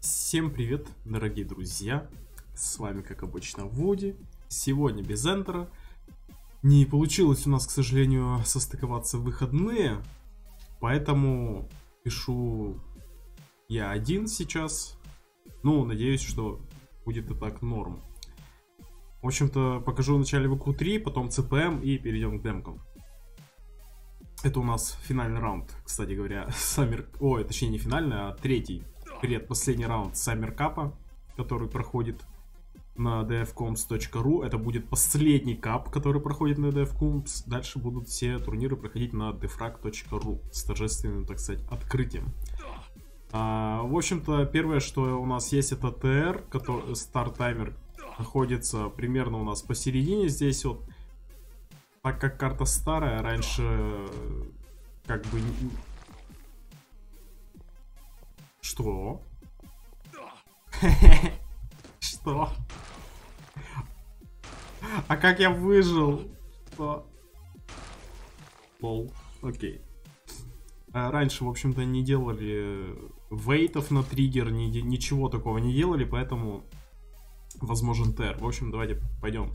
Всем привет, дорогие друзья! С вами, как обычно, Вуди. Сегодня без Энтера. Не получилось у нас, к сожалению, состыковаться в выходные, поэтому пишу я один сейчас. Ну, надеюсь, что будет и так норм. В общем-то, покажу вначале ВК-3, потом ЦПМ и перейдем к демкам. Это у нас финальный раунд, кстати говоря, Саммер... Ой, точнее не финальный, а третий, предпоследний раунд Саммер Капа, который проходит на dfcoms.ru. Это будет последний кап, который проходит на dfcoms. Дальше будут все турниры проходить на defrag.ru с торжественным, так сказать, открытием. А, в общем-то, первое, что у нас есть, это ТР, который, старт-таймер, находится примерно у нас посередине здесь вот. Так как карта старая, раньше как бы... Что? Что? А как я выжил? Что? Лол. Окей. А раньше, в общем-то, не делали вейтов на триггер, ни, ничего такого не делали, поэтому возможен тер. В общем, давайте пойдем.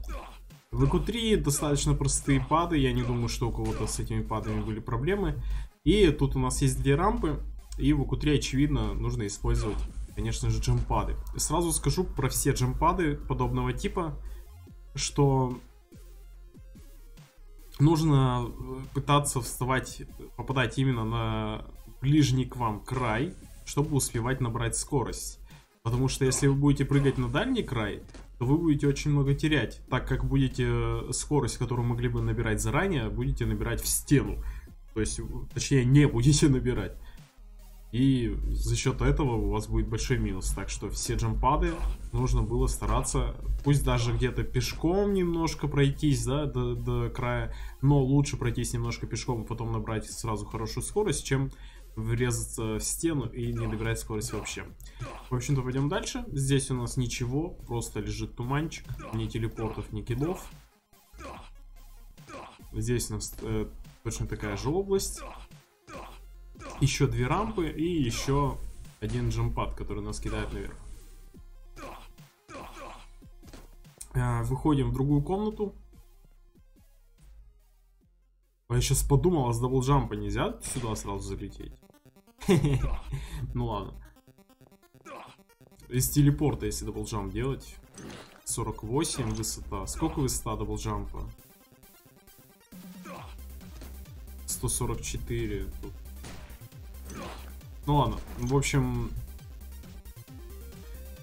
В EQ3 достаточно простые пады, я не думаю, что у кого-то с этими падами были проблемы. И тут у нас есть две рампы, и в EQ3, очевидно, нужно использовать, конечно же, джемпады. Сразу скажу про все джемпады подобного типа, что нужно э, пытаться вставать, попадать именно на ближний к вам край, чтобы успевать набрать скорость. Потому что если вы будете прыгать на дальний край, то вы будете очень много терять, так как будете э, скорость, которую могли бы набирать заранее, будете набирать в стену. То есть, точнее, не будете набирать. И за счет этого у вас будет большой минус. Так что все джампады нужно было стараться, пусть даже где-то пешком немножко пройтись, да, до, до края, но лучше пройтись немножко пешком и потом набрать сразу хорошую скорость, чем врезаться в стену и не добирать скорость вообще. В общем-то, пойдем дальше. Здесь у нас ничего, просто лежит туманчик, ни телепортов, ни кидов. Здесь у нас э, точно такая же область еще две рампы и еще один джампад, который нас кидает наверх. А, выходим в другую комнату. А я сейчас подумал, а с double jump а нельзя сюда сразу залететь? Ну ладно. Из телепорта, если double jump делать. 48 высота. Сколько высота double jump а? 144. Тут ну ладно, в общем...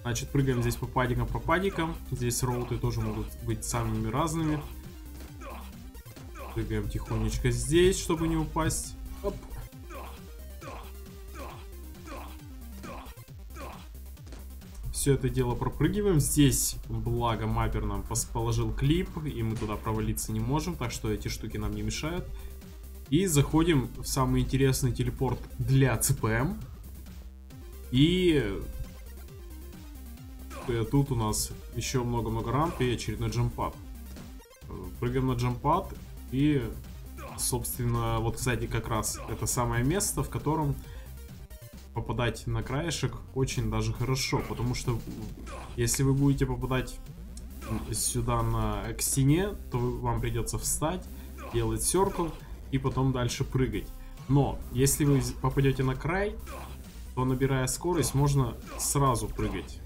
Значит, прыгаем здесь по падикам, по падикам. Здесь роуты тоже могут быть самыми разными. Прыгаем тихонечко здесь, чтобы не упасть. Оп. Все это дело пропрыгиваем. Здесь, благо, маппер нам положил клип, и мы туда провалиться не можем, так что эти штуки нам не мешают. И заходим в самый интересный телепорт для ЦПМ. И э, тут у нас еще много-много рамп и очередной джампад. Прыгаем на джампад и, собственно, вот, кстати, как раз это самое место, в котором попадать на краешек очень даже хорошо, потому что если вы будете попадать сюда на, к стене, то вам придется встать, делать серкл, и потом дальше прыгать. Но, если вы попадете на край, то набирая скорость, можно сразу прыгать.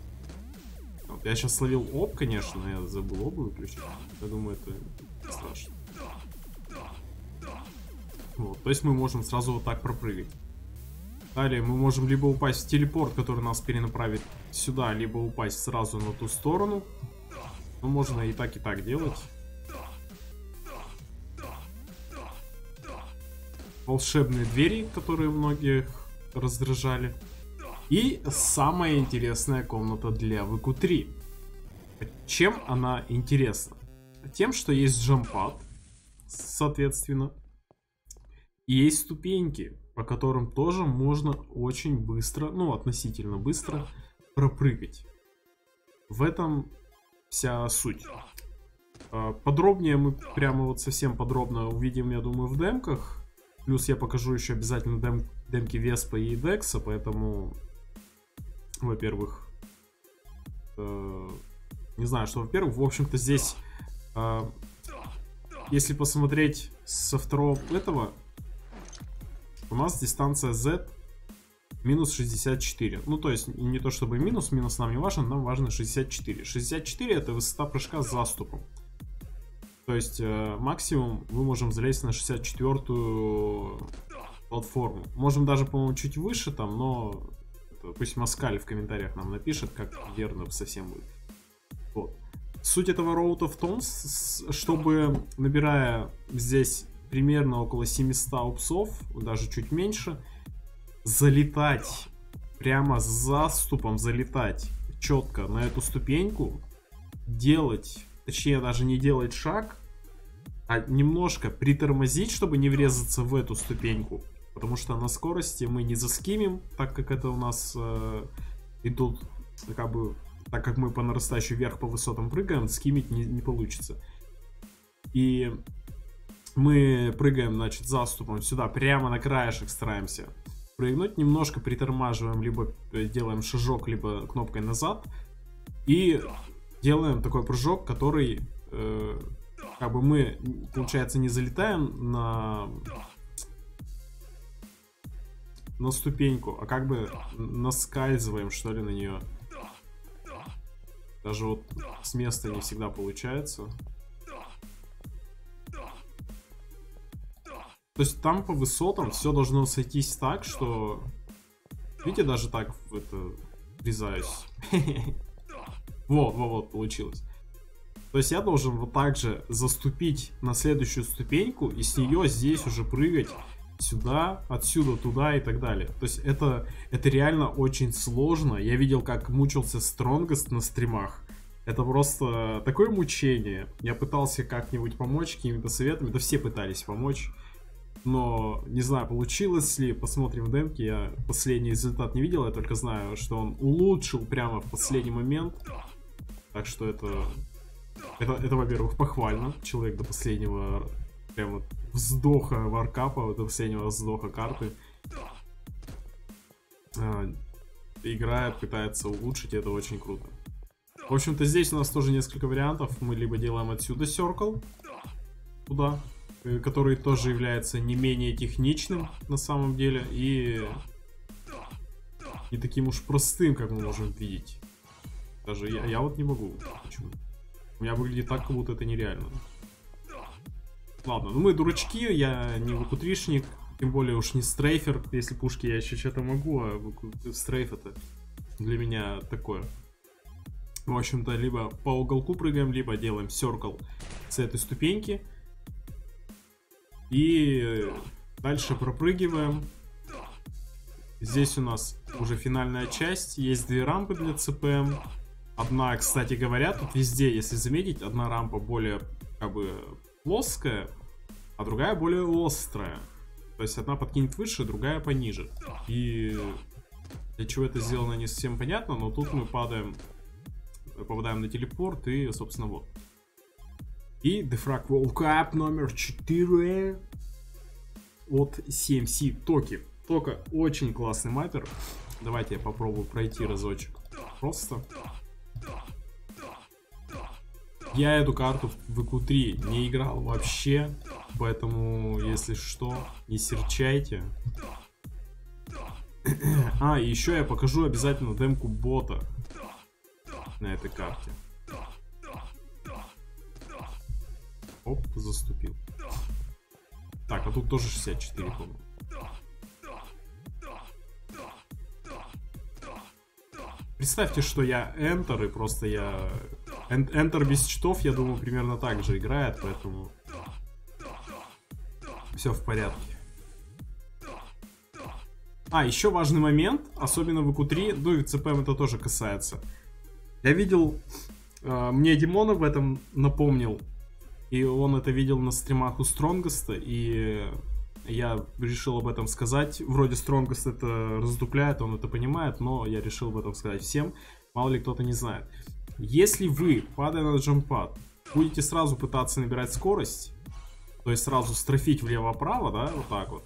Вот, я сейчас словил об, конечно, но я забыл об выключить. Я думаю, это страшно. Вот, то есть мы можем сразу вот так пропрыгать. Далее мы можем либо упасть в телепорт, который нас перенаправит сюда, либо упасть сразу на ту сторону. Но можно и так, и так делать. Волшебные двери, которые многих раздражали. И самая интересная комната для ВК-3. Чем она интересна? Тем, что есть джампад, соответственно. И есть ступеньки, по которым тоже можно очень быстро, ну относительно быстро, пропрыгать. В этом вся суть. А, подробнее мы прямо вот совсем подробно увидим, я думаю, в демках. Плюс я покажу еще обязательно дем, демки Веспа и Декса, поэтому во-первых, э, не знаю, что, во-первых, в общем-то, здесь, э, если посмотреть со второго этого, у нас дистанция Z минус 64. Ну, то есть, не то чтобы минус, минус нам не важен, нам важно 64. 64 это высота прыжка с заступом. То есть, э, максимум мы можем залезть на 64-ю платформу. Можем даже, по-моему, чуть выше там, но пусть Маскаль в комментариях нам напишет, как верно совсем будет. Вот. Суть этого роута в том, чтобы, набирая здесь примерно около 700 упсов, даже чуть меньше, залетать, прямо с заступом залетать четко на эту ступеньку, делать, точнее даже не делать шаг, а немножко притормозить, чтобы не врезаться в эту ступеньку. Потому что на скорости мы не заскимим, так как это у нас э, идут, как бы, так как мы по нарастающей вверх по высотам прыгаем, скимить не, не получится. И мы прыгаем, значит, заступом сюда, прямо на краешек стараемся прыгнуть, немножко притормаживаем, либо э, делаем шажок, либо кнопкой назад, и делаем такой прыжок, который, э, как бы мы, получается, не залетаем на на ступеньку, а как бы наскальзываем, что ли, на нее. Даже вот с места не всегда получается. То есть там по высотам все должно сойтись так, что... Видите, даже так в это врезаюсь. Вот, вот, вот, получилось. То есть я должен вот так же заступить на следующую ступеньку и с нее здесь уже прыгать сюда, отсюда туда и так далее. То есть это, это реально очень сложно. Я видел, как мучился Стронгест на стримах. Это просто такое мучение. Я пытался как-нибудь помочь какими-то советами. Да все пытались помочь. Но не знаю, получилось ли. Посмотрим в демке. Я последний результат не видел. Я только знаю, что он улучшил прямо в последний момент. Так что это... Это, это во-первых, похвально. Человек до последнего прям вот вздоха варкапа, до последнего вздоха карты. А, играет, пытается улучшить, это очень круто. В общем-то, здесь у нас тоже несколько вариантов. Мы либо делаем отсюда circle, туда, э, который тоже является не менее техничным на самом деле, и не таким уж простым, как мы можем видеть. Даже я, я вот не могу. Почему? У меня выглядит так, как будто это нереально. Ладно, ну мы дурачки, я не выкутришник, тем более уж не стрейфер. Если пушки я еще что-то могу, а стрейф это для меня такое. В общем-то, либо по уголку прыгаем, либо делаем circle с этой ступеньки. И дальше пропрыгиваем. Здесь у нас уже финальная часть. Есть две рампы для ЦПМ. Одна, кстати говоря, тут везде, если заметить, одна рампа более как бы плоская, а другая более острая. То есть одна подкинет выше, другая пониже. И для чего это сделано не совсем понятно, но тут мы падаем, попадаем на телепорт и, собственно, вот. И World Cup номер 4 от 7C Токи. Тока очень классный маппер. Давайте я попробую пройти разочек. Просто. Я эту карту в ИКУ-3 не играл вообще, поэтому, если что, не серчайте. А, еще я покажу обязательно демку бота на этой карте. Оп, заступил. Так, а тут тоже 64, по-моему. Представьте, что я Enter, и просто я Enter без читов, я думаю, примерно так же играет, поэтому все в порядке. А, еще важный момент, особенно в ИКУ-3, ну и ЦПМ это тоже касается. Я видел, э, мне Димон об этом напомнил, и он это видел на стримах у Стронгеста, и я решил об этом сказать. Вроде Стронгест это раздупляет, он это понимает, но я решил об этом сказать всем, мало ли кто-то не знает. Если вы, падая на джампад, будете сразу пытаться набирать скорость, то есть сразу строфить влево-право, да, вот так вот,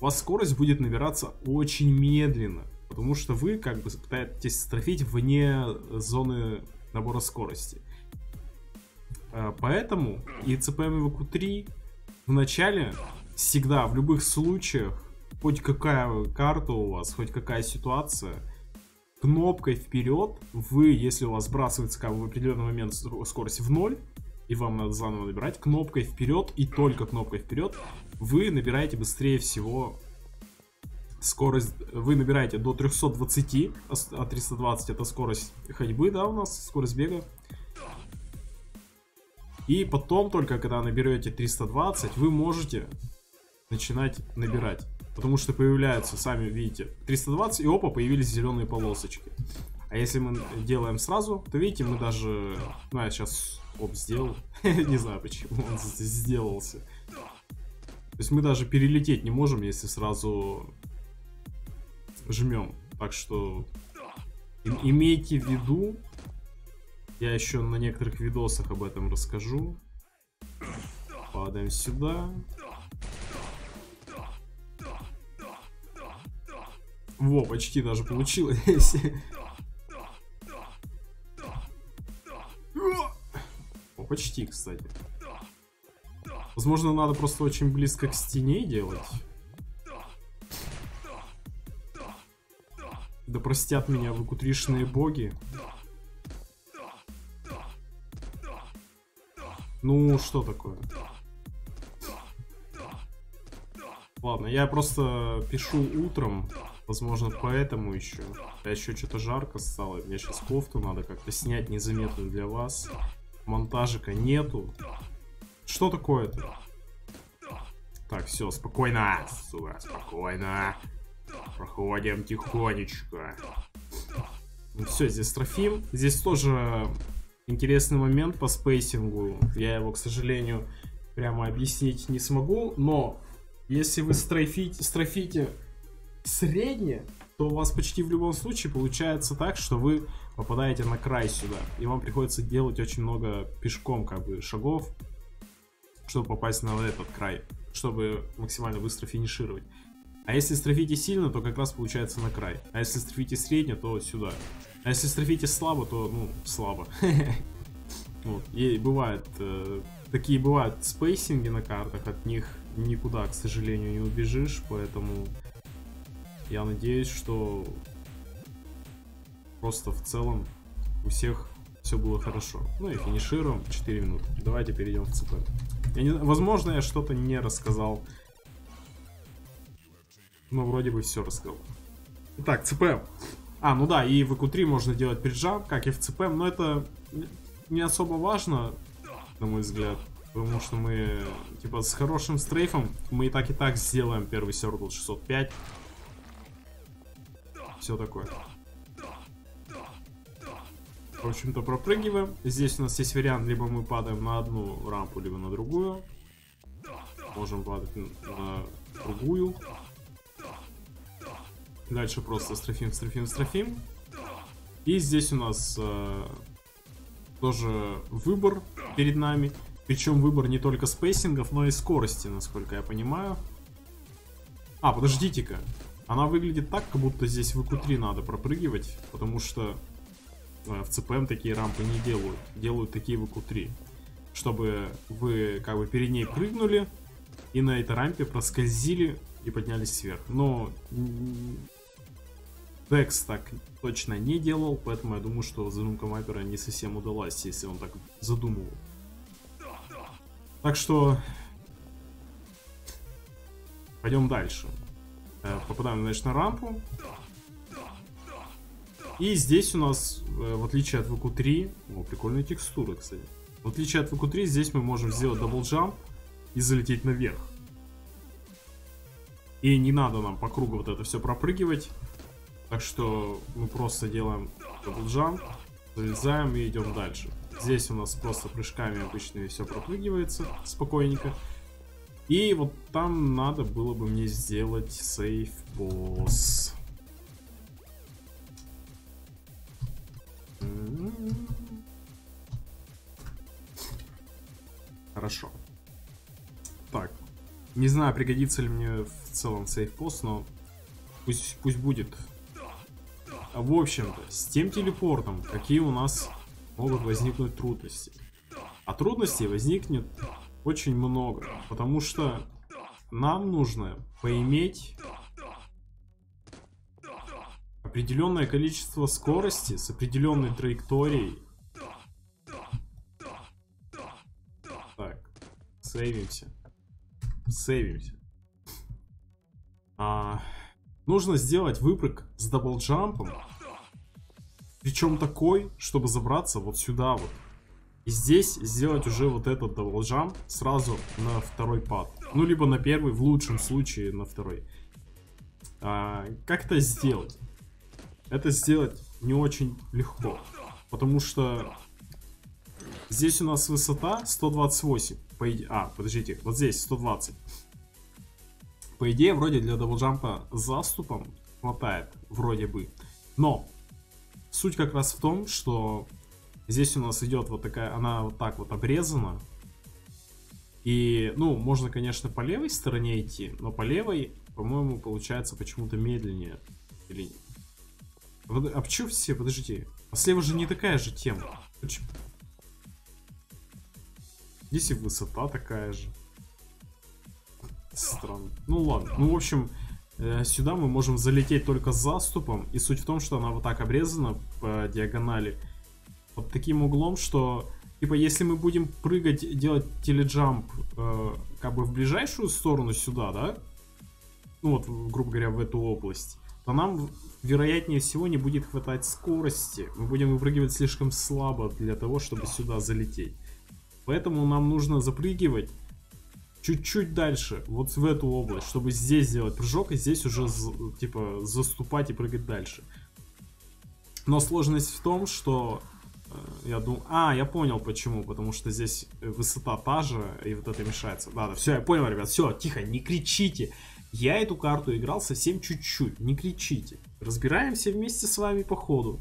у вас скорость будет набираться очень медленно. Потому что вы как бы пытаетесь строфить вне зоны набора скорости. А, поэтому и CPM VQ3 в начале всегда, в любых случаях, хоть какая карта у вас, хоть какая ситуация, кнопкой вперед вы, если у вас сбрасывается как в определенный момент скорость в ноль, и вам надо заново набирать, кнопкой вперед и только кнопкой вперед вы набираете быстрее всего скорость, вы набираете до 320, а 320 это скорость ходьбы, да, у нас, скорость бега. И потом только, когда наберете 320, вы можете начинать набирать. Потому что появляются, сами видите, 320 и опа, появились зеленые полосочки. А если мы делаем сразу, то видите, мы даже... Ну, я сейчас оп сделал. не знаю, почему он сделался. То есть мы даже перелететь не можем, если сразу жмем. Так что имейте в виду, я еще на некоторых видосах об этом расскажу. Падаем сюда. Во, почти даже получилось. О, почти, кстати. Возможно, надо просто очень близко к стене делать. Да простят меня выкутришные боги. Ну, что такое? Ладно, я просто пишу утром. Возможно, поэтому еще. А еще что-то жарко стало. Мне сейчас кофту надо как-то снять незаметно для вас. Монтажика нету. Что такое-то? Так, все, спокойно. Сука, спокойно. Проходим тихонечко. Ну, все, здесь трофим. Здесь тоже интересный момент по спейсингу. Я его, к сожалению, прямо объяснить не смогу. Но если вы стрейфите, стрейфите средне, то у вас почти в любом случае получается так, что вы попадаете на край сюда. И вам приходится делать очень много пешком как бы шагов, чтобы попасть на этот край, чтобы максимально быстро финишировать. А если стрейфите сильно, то как раз получается на край. А если стрейфите средне, то сюда. А если строфите слабо, то, ну, слабо. Вот. И бывает, э, такие бывают спейсинги на картах, от них никуда, к сожалению, не убежишь, поэтому я надеюсь, что просто в целом у всех все было хорошо. Ну и финишируем 4 минуты. Давайте перейдем в ЦП. Я не, возможно, я что-то не рассказал но вроде бы все рассказал. Итак, ЦП. А, ну да, и в EQ3 можно делать приджам, как и в ЦП, но это не особо важно, на мой взгляд. Потому что мы, типа, с хорошим стрейфом мы и так и так сделаем первый сердл 605. Все такое. В общем-то, пропрыгиваем. Здесь у нас есть вариант, либо мы падаем на одну рампу, либо на другую. Можем падать на другую. Дальше просто стрейфим, стрейфим, стрейфим. И здесь у нас э, тоже выбор перед нами. Причем выбор не только spacing ов, но и скорости, насколько я понимаю. А, подождите-ка. Она выглядит так, как будто здесь в VQ3 надо пропрыгивать, потому что э, в CPM такие рампы не делают. Делают такие в VQ3. Чтобы вы как бы перед ней прыгнули и на этой рампе проскользили и поднялись вверх. Но Декс так точно не делал, поэтому я думаю, что задумка Майпера не совсем удалась, если он так задумывал. Так что... Пойдем дальше. Э, попадаем, значит, на рампу. И здесь у нас, э, в отличие от VQ3... О, прикольные текстуры, кстати. В отличие от VQ3, здесь мы можем сделать double jump и залететь наверх. И не надо нам по кругу вот это все пропрыгивать. Так что мы просто делаем double jump, залезаем и идем дальше. Здесь у нас просто прыжками обычно все пропрыгивается спокойненько. И вот там надо было бы мне сделать save pos. Хорошо. Так. Не знаю, пригодится ли мне в целом сейф босс, но пусть, пусть будет в общем-то, с тем телепортом, какие у нас могут возникнуть трудности. А трудностей возникнет очень много, потому что нам нужно поиметь определенное количество скорости с определенной траекторией. Так, сейвимся. Сейвимся. А, нужно сделать выпрыг с double jump ом. Причем такой, чтобы забраться вот сюда вот. И здесь сделать уже вот этот double jump сразу на второй pad. Ну, либо на первый, в лучшем случае на второй. А, как это сделать? Это сделать не очень легко. Потому что здесь у нас высота 128. По иде... А, подождите, вот здесь 120. По идее, вроде для даблджампа заступом хватает, вроде бы. Но суть как раз в том, что здесь у нас идет вот такая, она вот так вот обрезана. И, ну, можно, конечно, по левой стороне идти, но по левой, по-моему, получается почему-то медленнее. Или... А почему все? Подождите. А слева же не такая же тема. Почему? Здесь и высота такая же. Странно. Ну ладно. Ну, в общем, э, сюда мы можем залететь только с заступом. И суть в том, что она вот так обрезана по диагонали. Вот таким углом, что... Типа, если мы будем прыгать, делать теледжамп э, как бы в ближайшую сторону сюда, да? Ну вот, грубо говоря, в эту область. То нам, вероятнее всего, не будет хватать скорости. Мы будем выпрыгивать слишком слабо для того, чтобы сюда залететь. Поэтому нам нужно запрыгивать чуть-чуть дальше, вот в эту область, чтобы здесь сделать прыжок, и здесь уже, типа, заступать и прыгать дальше. Но сложность в том, что я думаю... А, я понял почему. Потому что здесь высота та же, и вот это мешается. Да, да, все, я понял, ребят. Все, тихо, не кричите. Я эту карту играл совсем чуть-чуть. Не кричите. Разбираемся вместе с вами по ходу.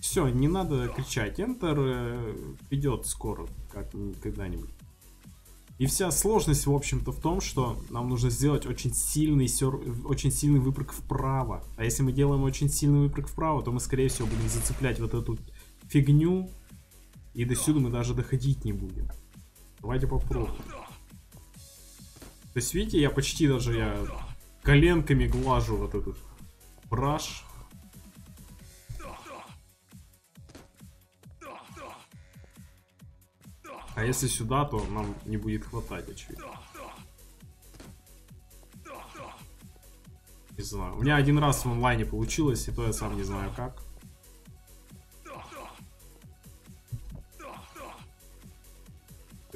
Все, не надо кричать. Enter э, идет скоро, как когда-нибудь. И вся сложность, в общем-то, в том, что нам нужно сделать очень сильный, сер... очень сильный выпрыг вправо. А если мы делаем очень сильный выпрыг вправо, то мы, скорее всего, будем зацеплять вот эту фигню. И до сюда мы даже доходить не будем. Давайте попробуем. То есть, видите, я почти даже я коленками глажу вот этот браш. А если сюда, то нам не будет хватать, очевидно. Не знаю. У меня один раз в онлайне получилось, и то я сам не знаю как.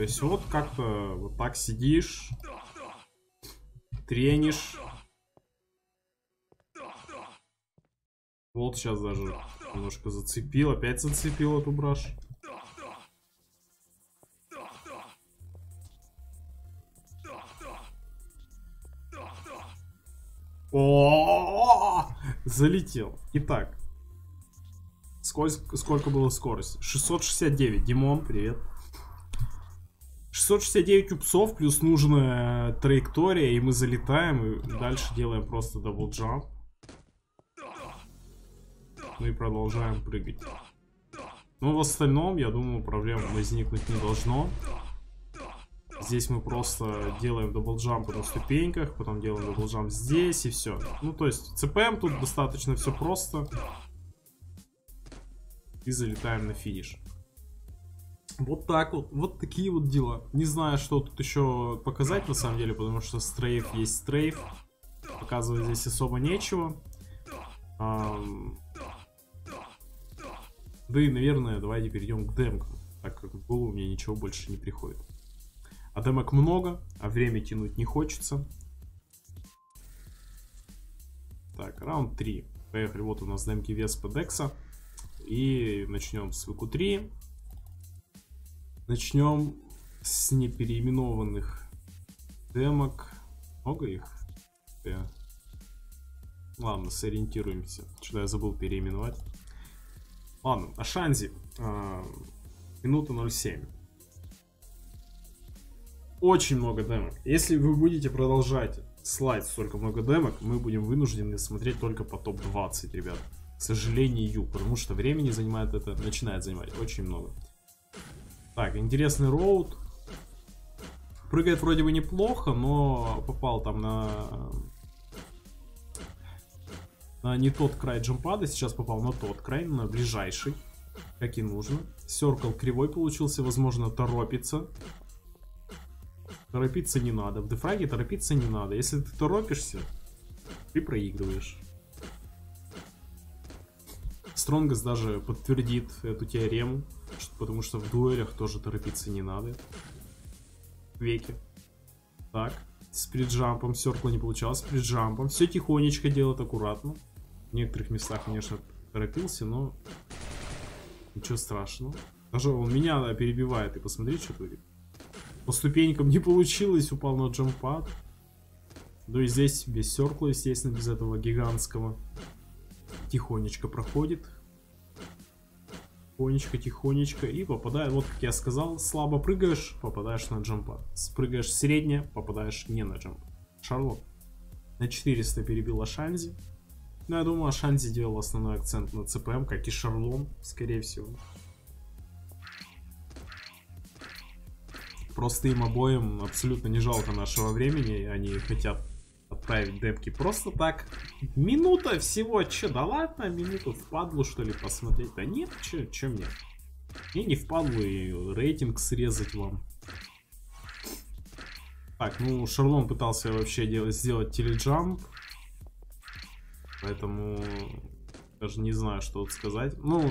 То есть вот как-то вот так сидишь, тренишь. Вот сейчас даже немножко зацепил, опять зацепил эту браш. О, залетел. Итак, сколько, сколько было скорость? 669. Димон, привет. 669 ups ов плюс нужная траектория, и мы залетаем, и дальше делаем просто double jump. Ну и продолжаем прыгать. Но в остальном, я думаю, проблем возникнуть не должно. Здесь мы просто делаем double jump ы на ступеньках, потом делаем double jump здесь и все. Ну, то есть, ЦПМ тут достаточно все просто. И залетаем на финиш. Вот так вот, вот такие вот дела. Не знаю, что тут еще показать на самом деле, потому что стрейф есть стрейф. Показывать здесь особо нечего. Ам... Да и, наверное, давайте перейдем к демкам, так как в голову мне ничего больше не приходит. А демок много, а время тянуть не хочется. Так, раунд 3. Поехали, вот у нас демки Веспа Декса. И начнем с ВК3. Начнем с непереименованных демок. Много их? Я... Ладно, сориентируемся. Что-то я забыл переименовать. Ладно, Ашанзи. А, минута 07 очень много демок. Если вы будете продолжать слайд столько много демок, мы будем вынуждены смотреть только по топ-20, ребят. К сожалению, потому что времени занимает это, начинает занимать очень много. Так, интересный роут. Прыгает вроде бы неплохо, но попал там на... на не тот край джампада, сейчас попал на тот край, на ближайший, как и нужно. Серкл кривой получился, возможно, торопится. Торопиться не надо. В дефраге торопиться не надо. Если ты торопишься, ты проигрываешь. Стронгас даже подтвердит эту теорему, потому что в дуэлях тоже торопиться не надо. Веки. Так, с приджампом серкла не получалось, с приджампом. Все тихонечко делает, аккуратно. В некоторых местах, конечно, торопился, но ничего страшного. Даже он меня перебивает, и посмотри, что творит. По ступенькам не получилось, упал на джампад. Ну и здесь без серкла, естественно, без этого гигантского. Тихонечко проходит. Тихонечко, тихонечко. И попадает, вот как я сказал, слабо прыгаешь, попадаешь на джампад. Спрыгаешь средне, попадаешь не на джамп. Шарлот. На 400 перебила Шанзи. Ну, я думаю, Шанзи делал основной акцент на ЦПМ, как и Шарлон, скорее всего. Просто им обоим абсолютно не жалко нашего времени. Они хотят отправить демки просто так. Минута всего. Че, да ладно, минуту впадлу что ли посмотреть? Да нет, че, че мне? Мне не впадлу и рейтинг срезать вам. Так, ну, Шарлон пытался вообще делать, сделать теледжамп. Поэтому даже не знаю, что тут сказать. Ну,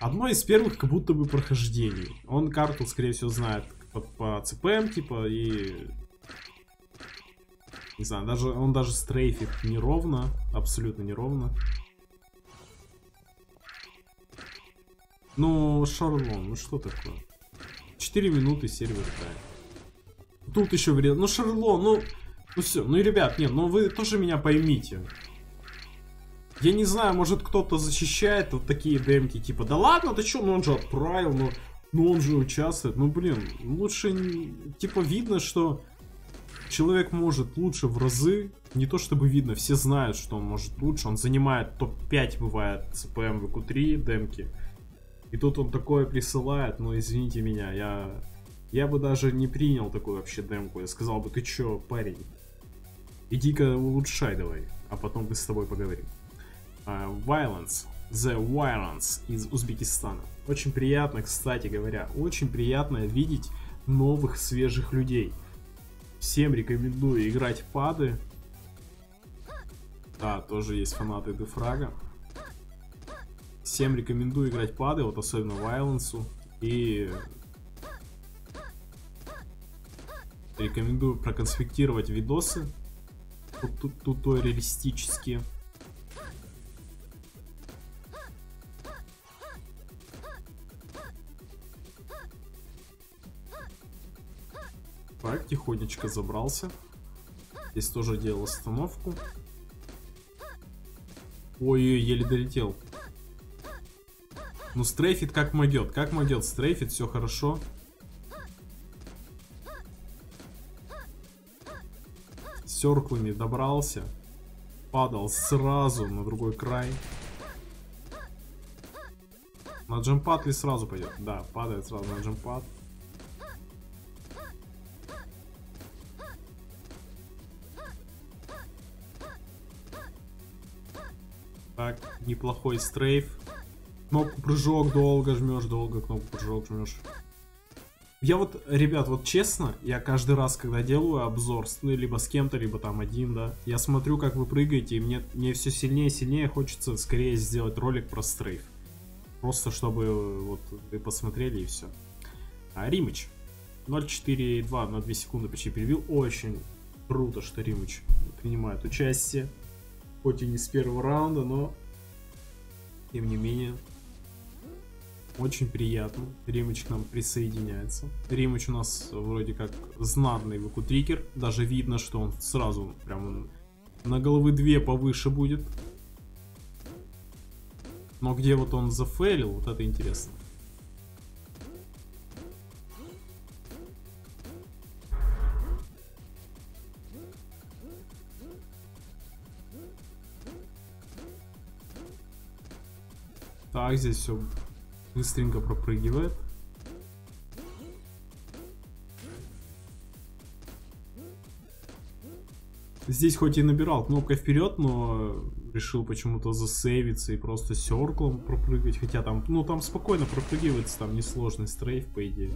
Одно из первых как будто бы прохождений. Он карту, скорее всего, знает по, по ЦПМ, типа, и... Не знаю, даже он даже стрейфит неровно, абсолютно неровно. Ну, Шарлон, ну что такое? 4 минуты сервер тайм. Тут еще вред. Ну, Шарлон, ну... Ну все, ну, ребят, нет, ну вы тоже меня поймите. Я не знаю, может кто-то защищает вот такие демки, типа, да ладно, ты чё, ну он же отправил, ну, ну он же участвует. Ну блин, лучше, типа, видно, что человек может лучше в разы. Не то чтобы видно, все знают, что он может лучше. Он занимает топ-5, бывает, CPM в EQ3 демки. И тут он такое присылает, но извините меня, я... Я бы даже не принял такую вообще демку. Я сказал бы, ты чё, парень, иди-ка улучшай давай, а потом мы с тобой поговорим. Uh, Violence, The Violence из Узбекистана. Очень приятно, кстати говоря, очень приятно видеть новых свежих людей. Всем рекомендую играть пады. Да, тоже есть фанаты Дефрага. Всем рекомендую играть пады, вот особенно Violence. И рекомендую проконспектировать видосы туториалистические. Так, тихонечко забрался. Здесь тоже делал остановку. Ой-ой, еле долетел. Ну, стрейфит как могет. Как могет стрейфит, все хорошо. Серклами добрался. Падал сразу на другой край. На джампад ли сразу пойдет? Да, падает сразу на джампад. Неплохой стрейф. Кнопку прыжок долго жмешь, долго кнопку прыжок жмешь. Я вот, ребят, вот честно, я каждый раз, когда делаю обзор, ну, либо с кем-то, либо там один, да, я смотрю, как вы прыгаете, и мне, мне все сильнее и сильнее хочется скорее сделать ролик про стрейф. Просто чтобы вот вы посмотрели и все. А Римыч. 0.4.2 на 2 секунды почти перебил. Очень круто, что Римыч принимает участие. Хоть и не с первого раунда, но тем не менее очень приятно. Римыч к нам присоединяется. Римыч у нас вроде как знатный выкутрикер. Даже видно, что он сразу прям на головы две повыше будет. Но где вот он зафейлил, вот это интересно. Так, здесь все быстренько пропрыгивает. Здесь хоть и набирал кнопкой вперед, но решил почему-то засейвиться и просто серклом пропрыгать. Хотя там, ну там спокойно пропрыгивается, там несложный стрейф, по идее.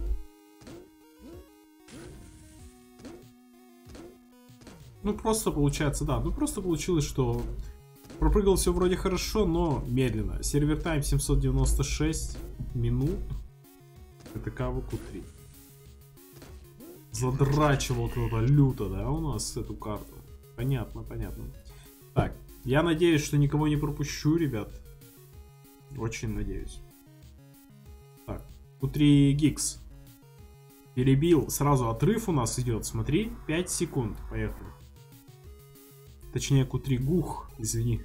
Ну просто получается, да, ну просто получилось, что пропрыгал все вроде хорошо, но медленно. Сервер тайм 796 минут. Это КВК-3. Задрачивал кто-то люто, да, у нас эту карту. Понятно, понятно. Так, я надеюсь, что никого не пропущу, ребят. Очень надеюсь. Так, Q3 Гикс. Перебил. Сразу отрыв у нас идет. Смотри, 5 секунд. Поехали. Точнее, Q3 Гух. Извини.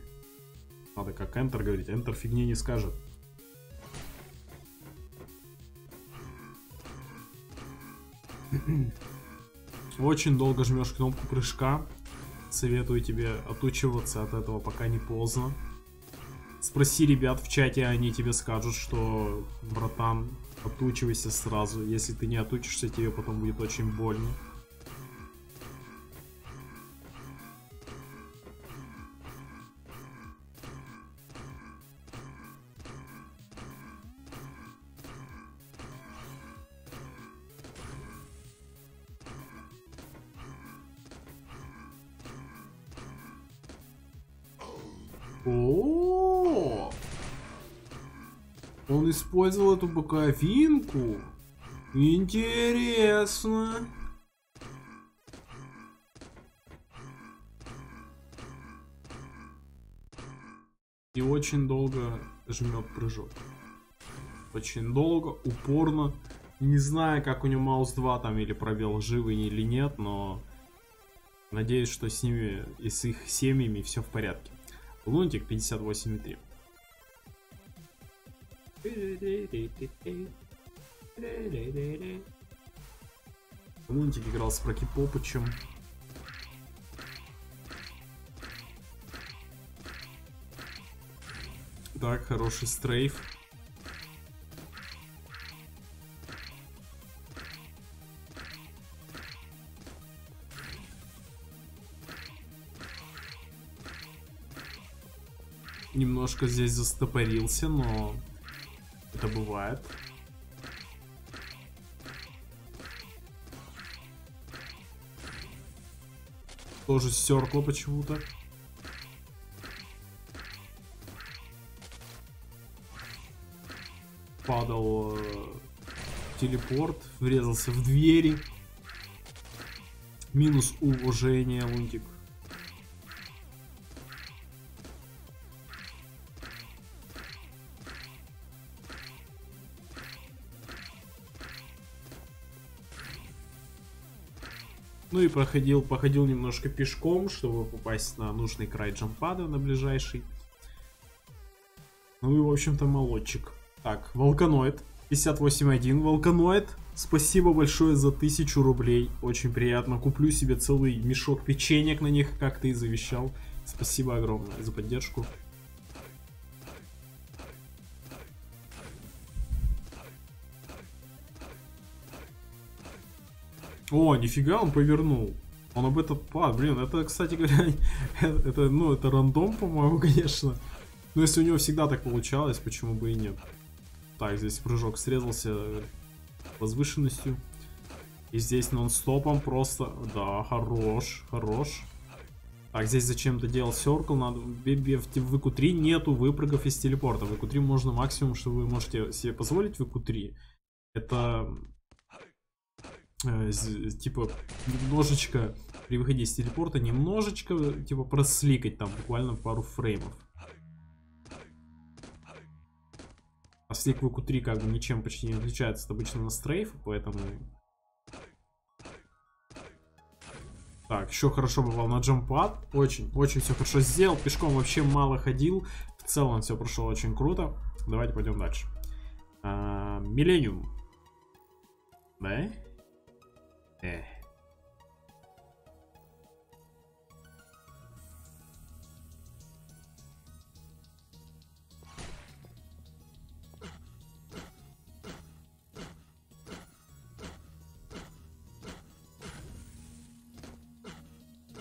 Надо как Enter говорить. Enter фигни не скажет. Очень долго жмешь кнопку прыжка. Советую тебе отучиваться от этого, пока не поздно. Спроси ребят в чате, они тебе скажут, что, братан, отучивайся сразу. Если ты не отучишься, тебе потом будет очень больно. Использовал эту боковинку. Интересно. И очень долго жмет прыжок. Очень долго, упорно. Не знаю, как у него маус 2 там или пробел живый или нет, но надеюсь, что с ними и с их семьями все в порядке. Лунтик 58,3. Лунтик играл с Проки Попычем. Так, хороший стрейф. немножко здесь застопорился, но это бывает. Тоже стеркло почему-то. Падал э, телепорт, врезался в двери. Минус уважение, Лунтик. Ну и проходил, походил немножко пешком, чтобы попасть на нужный край джампада, на ближайший. Ну и, в общем-то, молодчик. Так, Волканоид. 58.1. Волканоид. Спасибо большое за тысячу рублей. Очень приятно. Куплю себе целый мешок печенек на них, как ты и завещал. Спасибо огромное за поддержку. О, нифига, он повернул. Он об этот пад, блин, это, кстати говоря, это, ну, это рандом, по-моему, конечно. Но если у него всегда так получалось, почему бы и нет. Так, здесь прыжок срезался возвышенностью. И здесь нон-стопом просто... Да, хорош, хорош. Так, здесь зачем-то делал серкл, надо... В ВК-3 нету выпрыгов из телепорта. В ВК-3 можно максимум, что вы можете себе позволить в ВК-3. Это э, типа немножечко при выходе из телепорта немножечко типа просликать там буквально пару фреймов. А слик в 3 как бы ничем почти не отличается от обычного стрейфа, поэтому... Так, еще хорошо бывал на джампад. Очень, очень все хорошо сделал. Пешком вообще мало ходил. В целом все прошло очень круто. Давайте пойдем дальше. А, Миллениум. Да? Эх.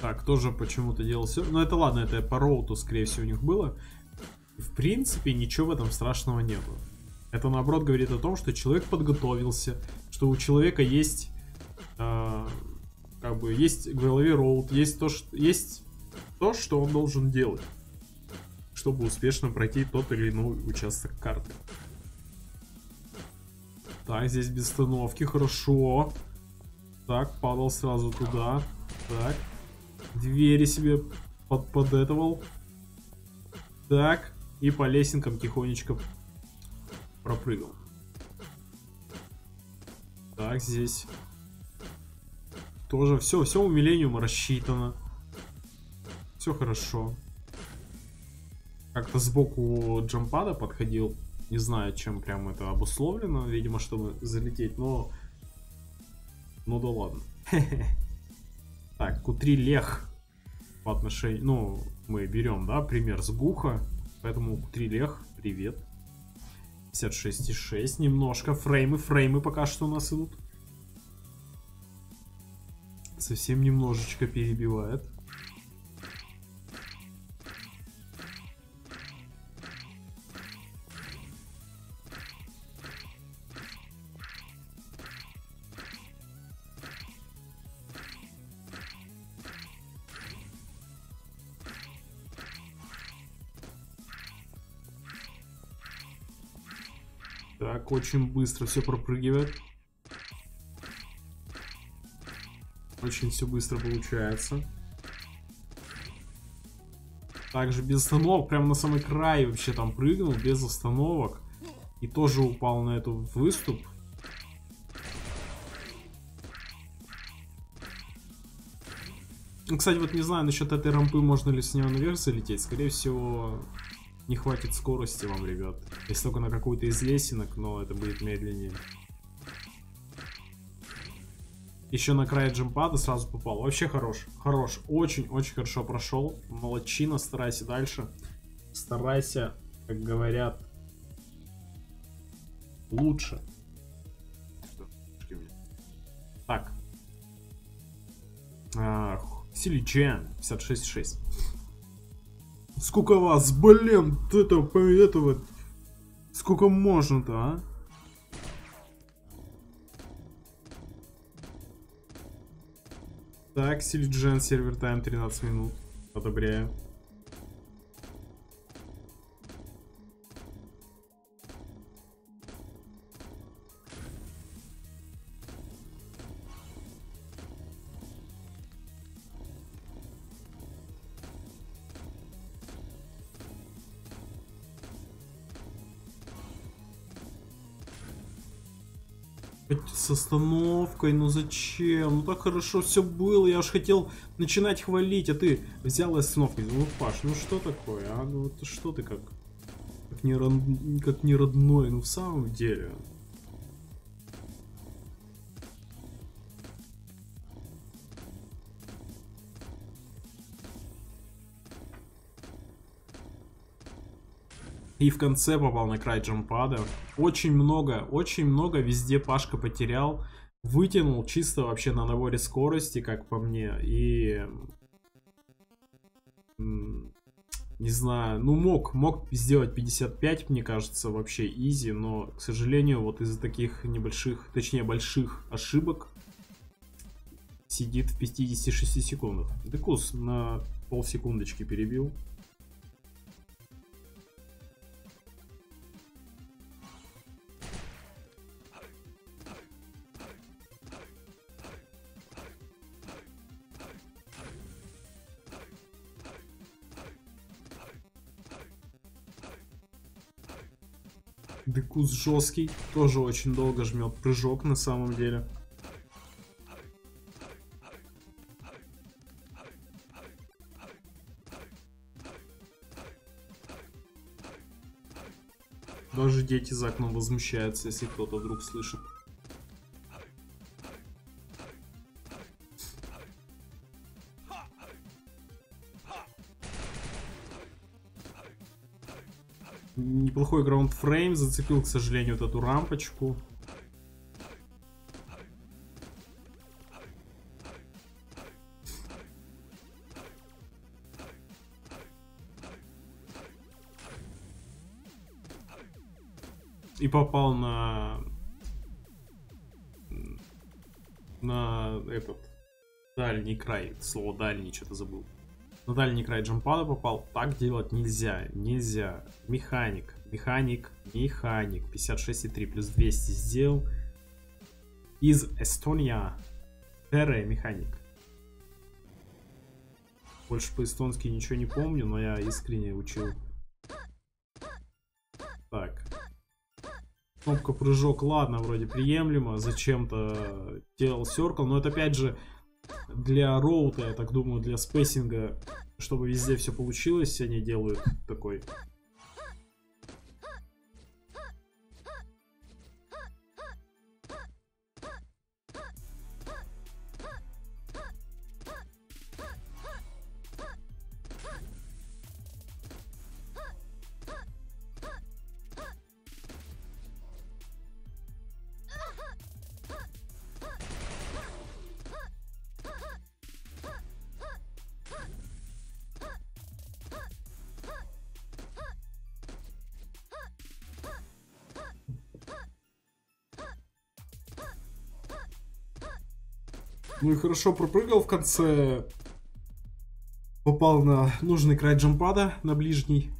Так, тоже почему-то делал все. Но ну, это ладно, это по роуту, скорее всего, у них было. В принципе, ничего в этом страшного не было. Это наоборот говорит о том, что человек подготовился, что у человека есть э, как бы, есть в голове роут, есть то, что, есть то, что он должен делать, чтобы успешно пройти тот или иной участок карты. Так, здесь без остановки, хорошо. Так, падал сразу туда. Так. Двери себе под подэтовал. Так. И по лесенкам тихонечко пропрыгал. Так, здесь тоже все, все у Миллениума рассчитано. Все хорошо. Как-то сбоку джампада подходил. Не знаю, чем прям это обусловлено. Видимо, чтобы залететь, но... Ну да ладно. Так, Q3 лех по отношению... Ну, мы берем, да, пример с Гуха. Поэтому Q3 лех, привет. 56,6 немножко. Фреймы, фреймы пока что у нас идут. Совсем немножечко перебивает. Так, очень быстро все пропрыгивает. Очень все быстро получается. Также без остановок, прям на самый край вообще там прыгнул, без остановок. И тоже упал на эту выступ. Ну, кстати, вот не знаю насчет этой рампы, можно ли с нее наверх залететь. Скорее всего, не хватит скорости вам, ребят. Если только на какую-то из лесенок, но это будет медленнее. Еще на край джемпада сразу попал. Вообще хорош. Хорош. Очень-очень хорошо прошел. Молодчина. Старайся дальше. Старайся, как говорят, лучше. Так. Силичен 56.6. Сколько вас, блин, этого, этого, сколько можно-то, а? Так, Сильджен, сервер тайм 13 минут. Одобряю. Остановкой, ну зачем? Ну так хорошо все было, я уж хотел начинать хвалить, а ты взял остановкой. Ну, Паш, ну что такое, а? Ну что ты как? Как не, род... как не родной, ну в самом деле. И в конце попал на край джампада. Очень много, очень много везде Пашка потерял. Вытянул чисто вообще на наборе скорости, как по мне. И... Не знаю, ну мог, мог сделать 55, мне кажется, вообще изи, но, к сожалению, вот из-за таких небольших, точнее больших ошибок сидит в 56 секундах. Декус на полсекундочки перебил. Декус жесткий, тоже очень долго жмет прыжок на самом деле. Даже дети за окном возмущаются, если кто-то вдруг слышит. неплохой граундфрейм. Зацепил, к сожалению, вот эту рампочку. И попал на... На этот... Дальний край. Слово дальний, что-то забыл на дальний край джампада попал. Так делать нельзя. Нельзя. Механик. Механик. Механик. 56,3 плюс 200 сделал. Из Эстония. Терре механик. Больше по-эстонски ничего не помню, но я искренне учил. Так. Кнопка прыжок, ладно, вроде приемлемо. Зачем-то делал Circle, но это опять же для роута, я так думаю, для спейсинга, чтобы везде все получилось, они делают такой Ну и хорошо пропрыгал в конце. Попал на нужный край джампада, на ближний.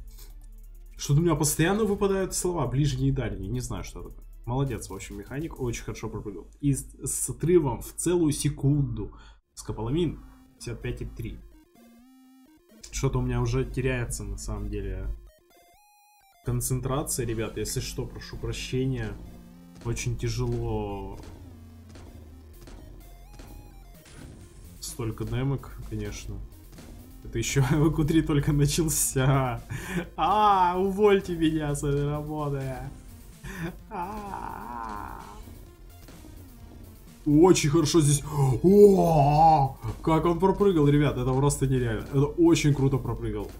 Что-то у меня постоянно выпадают слова, ближний и дальний. Не знаю, что это. Молодец, в общем, механик очень хорошо пропрыгал. И с, с отрывом в целую секунду. Скополамин 55,3. Что-то у меня уже теряется, на самом деле, концентрация, ребят. Если что, прошу прощения. Очень тяжело столько демок, конечно. Это еще ВК-3 только начался. А, увольте меня с этой работы. А. Очень хорошо здесь. О, как он пропрыгал, ребят, это просто нереально. Это очень круто пропрыгал.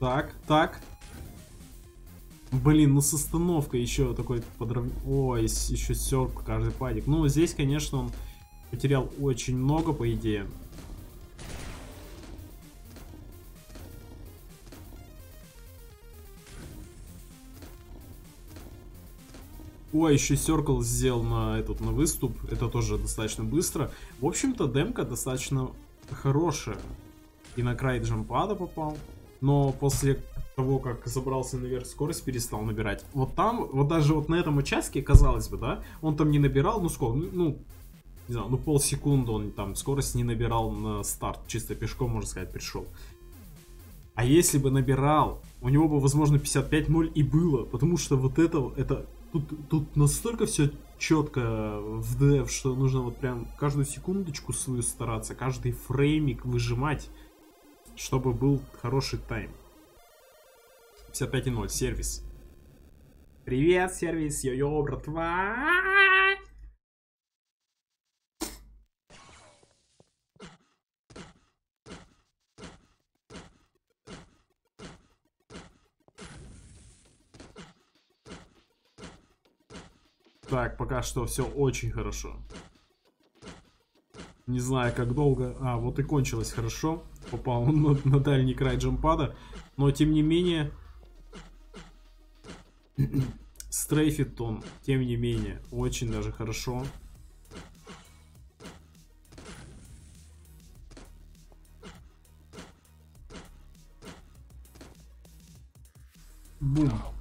Так, так. Блин, ну с остановкой еще такой подрав... Ой, еще серк каждый падик. Ну, здесь, конечно, он Потерял очень много, по идее. Ой, еще Circle сделал на этот на выступ. Это тоже достаточно быстро. В общем-то, демка достаточно хорошая. И на край джампада попал. Но после того, как забрался наверх, скорость перестал набирать. Вот там, вот даже вот на этом участке, казалось бы, да, он там не набирал, ну сколько, ну, не знаю, ну полсекунды он там скорость не набирал на старт, чисто пешком, можно сказать, пришел. А если бы набирал, у него бы, возможно, 55-0 и было, потому что вот это, это тут, тут настолько все четко в дев, что нужно вот прям каждую секундочку свою стараться, каждый фреймик выжимать, чтобы был хороший тайм. 55.0, сервис. Привет, сервис, йо-йо, братва! Так, пока что все очень хорошо. Не знаю, как долго... А, вот и кончилось хорошо. Попал на, на дальний край джампада. Но, тем не менее... Стрейфит он, тем не менее, очень даже хорошо. Бум.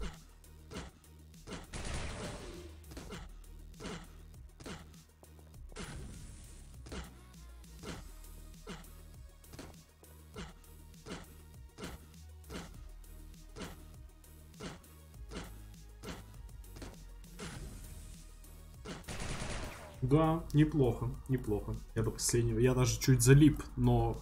Да, неплохо, неплохо. Я до последнего, я даже чуть залип, но...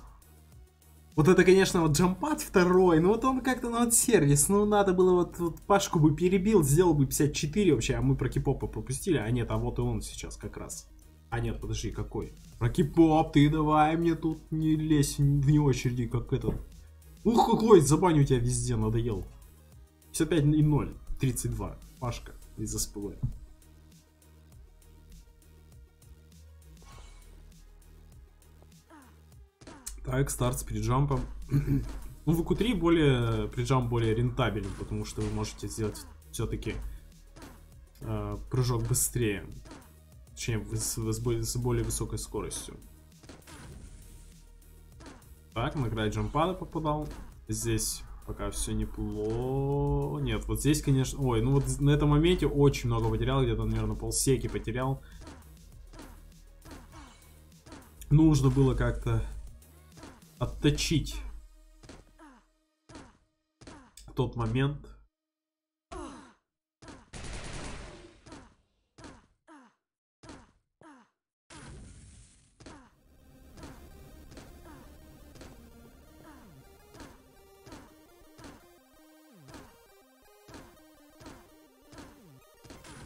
Вот это, конечно, вот джампад второй, ну вот он как-то, ну вот сервис, ну надо было вот, вот Пашку бы перебил, сделал бы 54 вообще, а мы про кипопа пропустили, а нет, а вот и он сейчас как раз. А нет, подожди, какой? Про кипоп, ты давай мне тут не лезь вне очереди, как этот. Ух, какой, забаню тебя везде, надоел. 55 и 0, 32, Пашка из СПВ. Так, старт с приджампом. ну, в q 3 более, приджамп более рентабелен, потому что вы можете сделать все-таки э, прыжок быстрее. Точнее, с, с, с более высокой скоростью. Так, на край джампада попадал. Здесь пока все неплохо. Нет, вот здесь, конечно... Ой, ну вот на этом моменте очень много потерял. Где-то, наверное, полсеки потерял. Нужно было как-то отточить тот момент.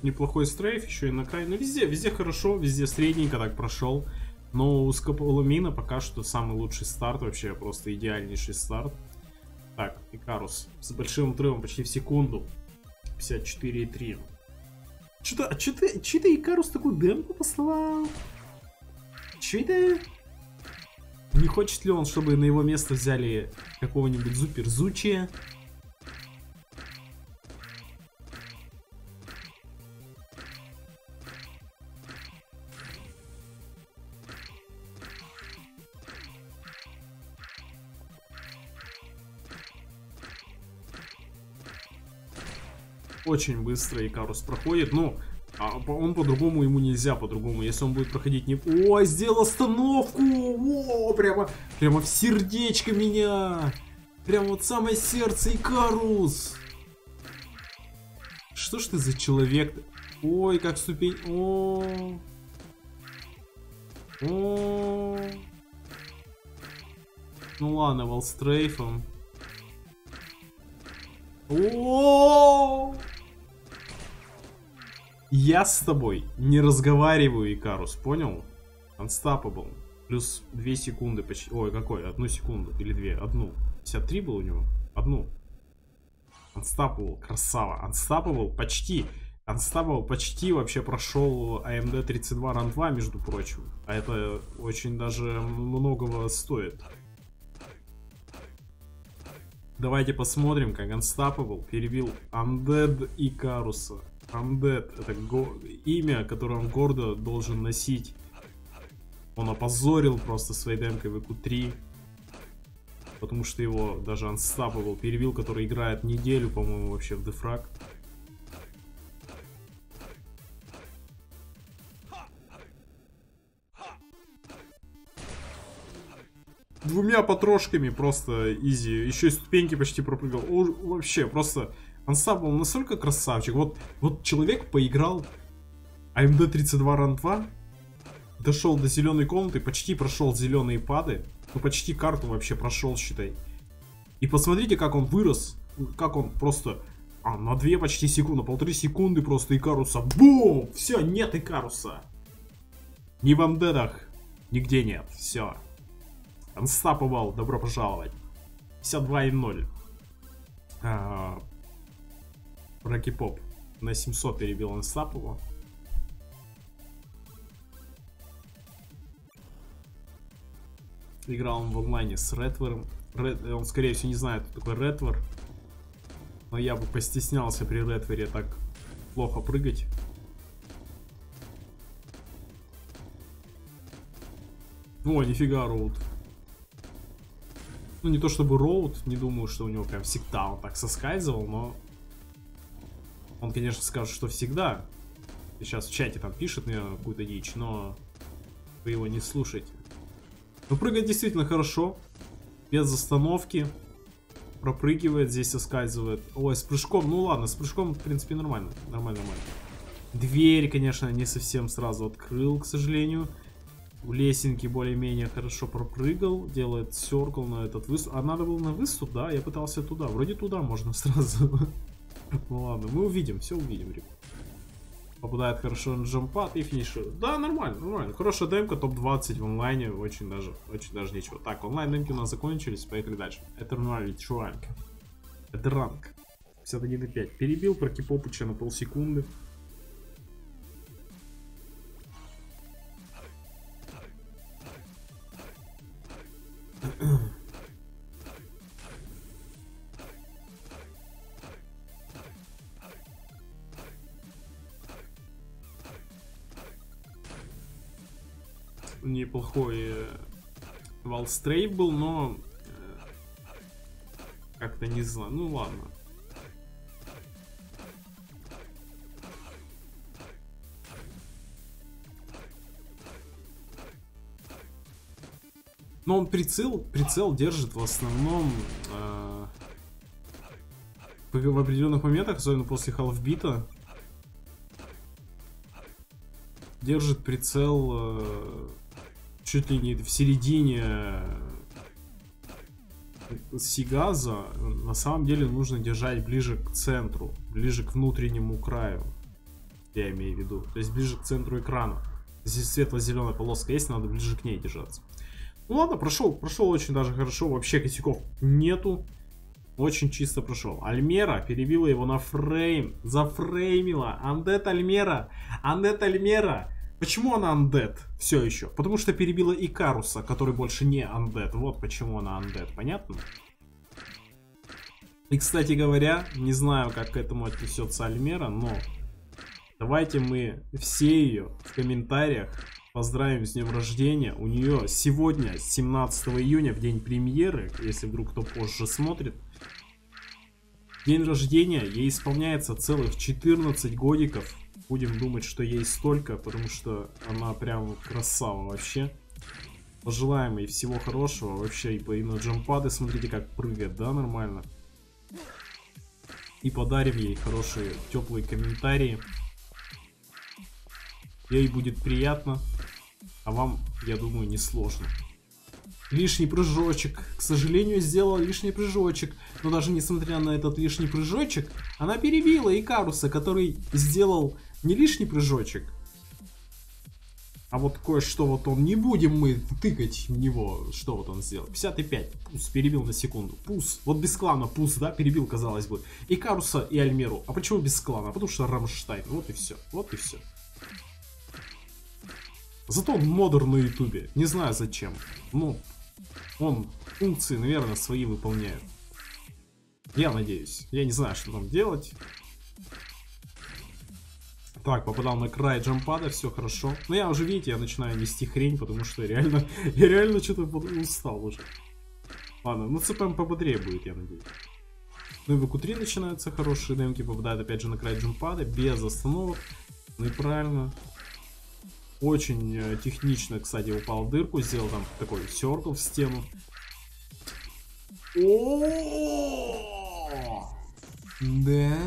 неплохой стрейф, еще и на край. Ну, везде, везде хорошо, везде средненько так прошел. Но у Скополамина пока что самый лучший старт, вообще просто идеальнейший старт. Так, Икарус с большим отрывом почти в секунду. 54,3. Что-то, что-то, что-то Икарус такую демку послал? Че это? Не хочет ли он, чтобы на его место взяли какого-нибудь Зупер Зучи? Очень быстро Икарус проходит. Ну, а он по-другому ему нельзя, по-другому. Если он будет проходить не... Ой, сделал остановку! О, прямо, прямо в сердечко меня! Прямо вот самое сердце Икарус! Что ж ты за человек -то? Ой, как ступень... О, О, Ну ладно, волстрейфом. О, я с тобой не разговариваю, Икарус, понял? Unstoppable. Плюс 2 секунды почти. Ой, какой? Одну секунду или две? Одну. 53 было у него? Одну. Unstoppable, красава. Unstoppable почти. Unstoppable почти вообще прошел AMD 32 Run 2, между прочим. А это очень даже многого стоит. Давайте посмотрим, как Unstoppable перебил Undead и Каруса. Undead это имя, которое он гордо должен носить. Он опозорил просто своей демкой в EQ3. Потому что его даже Unstoppable перевел, который играет неделю, по-моему, вообще в дефраг. Двумя потрошками просто изи. Еще и ступеньки почти пропрыгал. О, вообще, просто Ансаб был настолько красавчик. Вот, вот человек поиграл AMD 32 Run 2, дошел до зеленой комнаты, почти прошел зеленые пады, ну почти карту вообще прошел, считай. И посмотрите, как он вырос, как он просто а, на 2 почти секунды, полторы секунды просто Икаруса. Бум! Все, нет Икаруса. Ни в амдедах, нигде нет. Все. Unstoppable, добро пожаловать. 52.0. Раки Поп на 700 перебил Ансапова. Играл он в онлайне с Редвером. Ред, он, скорее всего, не знает, кто такой Редвер. Но я бы постеснялся при Редвере так плохо прыгать. О, нифига, Роуд. Ну, не то чтобы Роуд, не думаю, что у него прям всегда он так соскальзывал, но он, конечно, скажет, что всегда. Сейчас в чате там пишет мне какую-то дичь, но вы его не слушайте. Но прыгает действительно хорошо. Без остановки. Пропрыгивает, здесь соскальзывает. Ой, с прыжком. Ну ладно, с прыжком, в принципе, нормально. Нормально, нормально. Дверь, конечно, не совсем сразу открыл, к сожалению. В лесенке более-менее хорошо пропрыгал. Делает серкл на этот выступ. А надо было на выступ, да? Я пытался туда. Вроде туда можно сразу. Ну ладно, мы увидим, все увидим, ребят. Попадает хорошо на джампад и финиширует. Да, нормально, нормально. Хорошая демка, топ-20 в онлайне, очень даже, очень даже ничего. Так, онлайн демки у нас закончились, поехали дальше. Это нормально, ранг. Это ранг. 51,5. Перебил про Кипопыча на полсекунды. неплохой э, валстрейп был, но э, как-то не знаю. Ну ладно. Но он прицел, прицел держит в основном э, в определенных моментах, особенно после халфбита, держит прицел э, чуть ли не в середине э, Сигаза. На самом деле нужно держать ближе к центру, ближе к внутреннему краю. Я имею в виду. То есть ближе к центру экрана. Здесь светло-зеленая полоска есть, надо ближе к ней держаться. Ну ладно, прошел, прошел очень даже хорошо. Вообще косяков нету. Очень чисто прошел. Альмера перебила его на фрейм. Зафреймила. Андет Альмера. Андет Альмера. Почему она андет все еще? Потому что перебила Икаруса, который больше не андет. Вот почему она андет. Понятно? И, кстати говоря, не знаю, как к этому отнесется Альмера, но давайте мы все ее в комментариях поздравим с днем рождения. У нее сегодня, 17 июня, в день премьеры, если вдруг кто позже смотрит, день рождения, ей исполняется целых 14 годиков. Будем думать, что ей столько, потому что она прям красава вообще. Пожелаем ей всего хорошего. Вообще, и, и на джампады смотрите, как прыгает, да, нормально. И подарим ей хорошие, теплые комментарии. Ей будет приятно, а вам, я думаю, не сложно. Лишний прыжочек. К сожалению, сделала лишний прыжочек. Но даже несмотря на этот лишний прыжочек, она перебила Икаруса, который сделал не лишний прыжочек, а вот кое-что вот он, не будем мы тыкать в него, что вот он сделал. 55, Пус перебил на секунду. Пус, вот без клана Пус, да, перебил, казалось бы. И Каруса, и Альмеру. А почему без клана? Потому что Рамштайн. Вот и все, вот и все. Зато он модер на ютубе. Не знаю зачем. Ну, он функции, наверное, свои выполняет. Я надеюсь. Я не знаю, что там делать. Так, попадал на край джампада, все хорошо. Но я уже, видите, я начинаю нести хрень, потому что реально, я реально что-то устал уже. Ладно, ну ЦПМ пободрее будет, я надеюсь. Ну и в q начинаются хорошие демки, попадает опять же на край джампада, без остановок. Ну и правильно. Очень э, технично, кстати, упал в дырку, сделал там такой серкл в стену. О, да.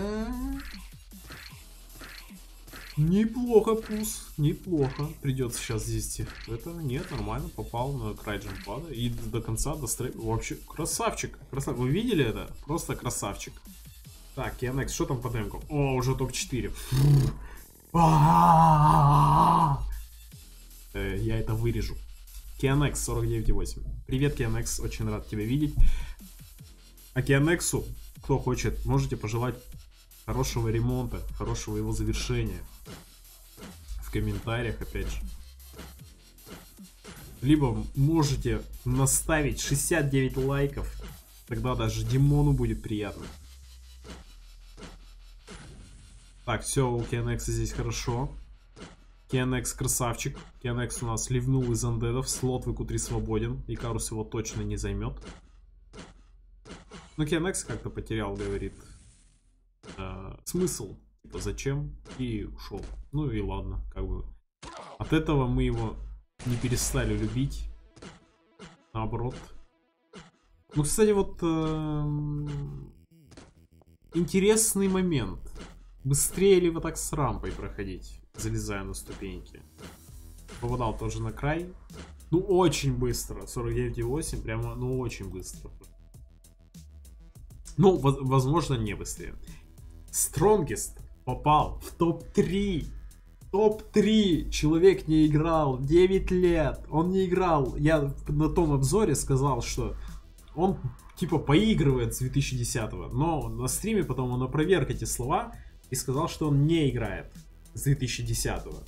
Неплохо, пус, неплохо. Придется сейчас здесь это. Нет, нормально, попал на край джампада. И до конца дострей... Вообще, красавчик. Красав... Вы видели это? Просто красавчик. Так, Кианекс, что там по демкам? О, уже топ-4. Э, я это вырежу. Кианекс 49.8. Привет, Кианекс, очень рад тебя видеть. А Кианексу, кто хочет, можете пожелать хорошего ремонта, хорошего его завершения. В комментариях, опять же. Либо можете наставить 69 лайков. Тогда даже Димону будет приятно. Так, все, у Кианекса здесь хорошо. Кианекс красавчик. Кианекс у нас ливнул из андедов. Слот в q свободен. Карус его точно не займет. Но Кианекс как-то потерял, говорит, э, смысл. Типа зачем? И ушел. Ну и ладно, как бы. От этого мы его не перестали любить. Наоборот. Ну, кстати, вот э, интересный момент. Быстрее ли вы так с рампой проходить? залезая на ступеньки. Попадал тоже на край. Ну, очень быстро. 49,8. Прямо, ну, очень быстро. Ну, возможно, не быстрее. Strongest попал в топ-3. Топ-3. Человек не играл 9 лет. Он не играл. Я на том обзоре сказал, что он типа поигрывает с 2010 -го. Но на стриме потом он опроверг эти слова и сказал, что он не играет с 2010 -го.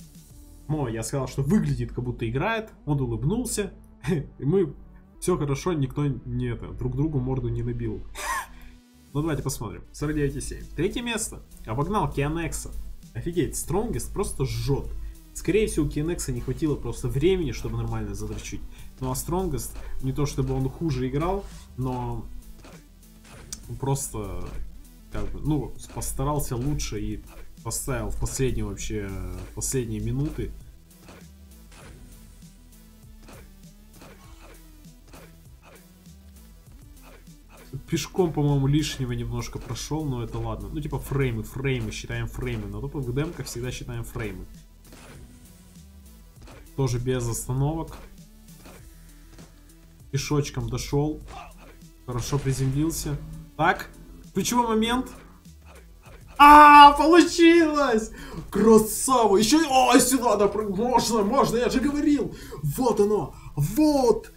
Но я сказал, что выглядит, как будто играет. Он улыбнулся. И мы... Все хорошо, никто не это, друг другу морду не набил. Ну давайте посмотрим. 49,7. Третье место. Обогнал Кианекса. Офигеть, Strongest просто жжет. Скорее всего, у Кинекса не хватило просто времени, чтобы нормально задрочить. Ну а Strongest, не то чтобы он хуже играл, но просто как бы, ну, постарался лучше и поставил в последние вообще, в последние минуты пешком, по-моему, лишнего немножко прошел, но это ладно. Ну, типа фреймы, фреймы, считаем фреймы. Но тупо в демках всегда считаем фреймы. Тоже без остановок. Пешочком дошел. Хорошо приземлился. Так, ключевой момент. А, получилось! Красава! Еще... О, сюда, да, можно, можно, я же говорил! Вот оно! Вот!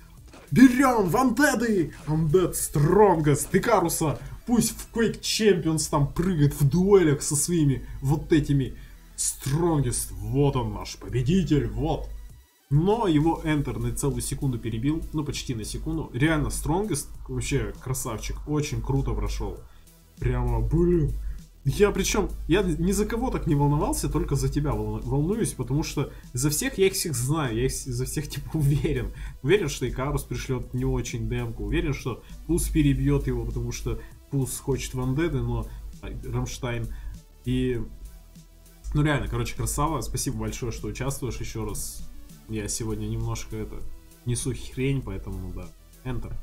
Берем вандеды! Undead Strongest Икаруса! Пусть в Quake Champions там прыгает в дуэлях со своими вот этими Strongest. Вот он наш победитель, вот. Но его Enter на целую секунду перебил, ну почти на секунду. Реально Strongest, вообще красавчик, очень круто прошел. Прямо, блин, я причем, я ни за кого так не волновался, только за тебя волнуюсь, потому что за всех я их всех знаю, я их за всех типа уверен. Уверен, что Икарус пришлет не очень демку, уверен, что Пус перебьет его, потому что Пус хочет вандеды, но Рамштайн. И, ну реально, короче, красава, спасибо большое, что участвуешь еще раз. Я сегодня немножко это, несу хрень, поэтому, да, Enter.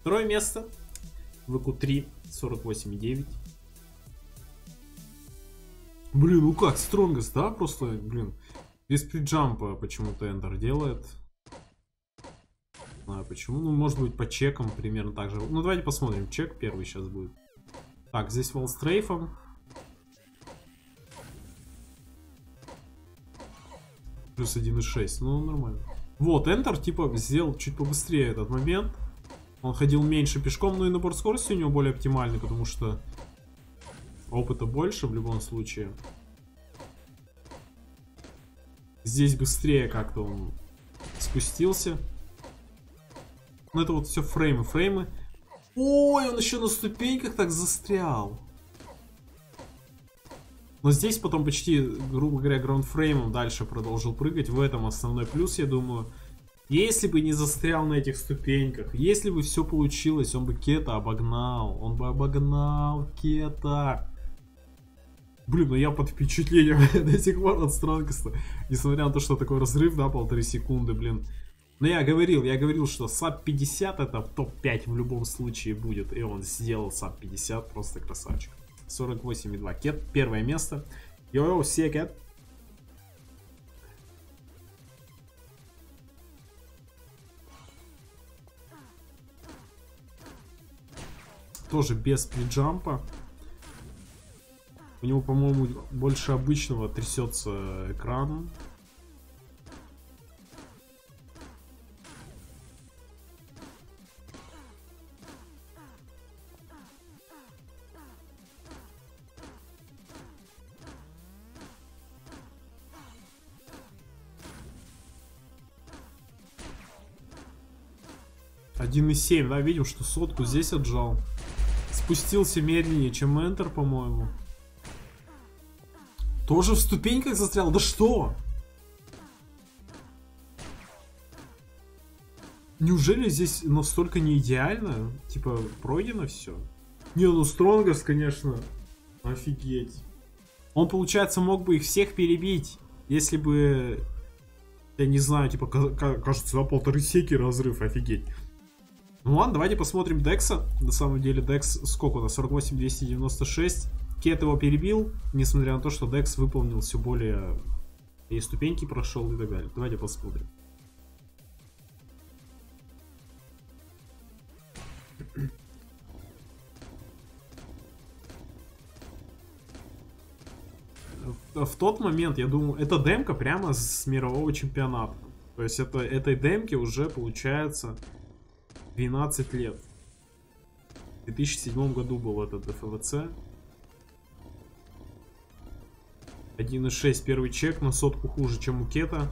Второе место, ВК-3, 48,9. Блин, ну как, Стронгест, да? Просто, блин, без приджампа почему-то Эндер делает. Не знаю почему. Ну, может быть, по чекам примерно так же. Ну, давайте посмотрим. Чек первый сейчас будет. Так, здесь волстрейфом. Плюс 1.6. Ну, нормально. Вот, Enter, типа, сделал чуть побыстрее этот момент. Он ходил меньше пешком, но и набор скорости у него более оптимальный, потому что Опыта больше в любом случае. Здесь быстрее как-то он спустился. Ну это вот все фреймы, фреймы. Ой, он еще на ступеньках так застрял. Но здесь потом почти, грубо говоря, граундфреймом дальше продолжил прыгать. В этом основной плюс, я думаю. Если бы не застрял на этих ступеньках, если бы все получилось, он бы Кета обогнал. Он бы обогнал Кета. Блин, ну я под впечатлением до сих пор от Strongest а. Несмотря на то, что такой разрыв, да, полторы секунды, блин. Но я говорил, я говорил, что sub 50 это в топ-5 в любом случае будет. И он сделал sub 50, просто красавчик. 48,2. Кет, первое место. Йо-йо, все, Кет. Тоже без приджампа. У него, по-моему, больше обычного трясется экран. Один и семь, да, видим, что сотку здесь отжал. Спустился медленнее, чем Enter, по-моему. Тоже в ступеньках застрял? Да что? Неужели здесь настолько не идеально? Типа, пройдено все? Не, ну Стронгерс, конечно, офигеть. Он, получается, мог бы их всех перебить, если бы, я не знаю, типа, кажется, да, полторы секи разрыв, офигеть. Ну ладно, давайте посмотрим Декса. На самом деле, Декс сколько у нас? 48, 296. Кет его перебил, несмотря на то, что Декс выполнил все более... И ступеньки прошел и так далее. Давайте посмотрим. В, тот момент, я думаю, это демка прямо с мирового чемпионата. То есть это, этой демке уже получается 12 лет. В 2007 году был этот ДФВЦ. 1.6 первый чек на сотку хуже, чем у Кета.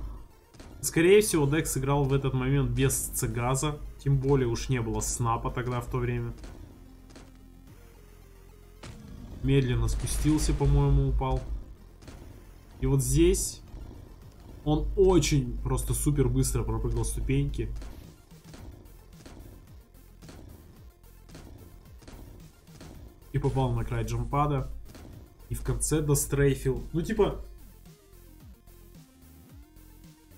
Скорее всего, Декс играл в этот момент без Цегаза. Тем более уж не было снапа тогда в то время. Медленно спустился, по-моему, упал. И вот здесь Он очень просто супер быстро пропрыгал ступеньки. И попал на край джампада. И в конце дострейфил. Ну, типа...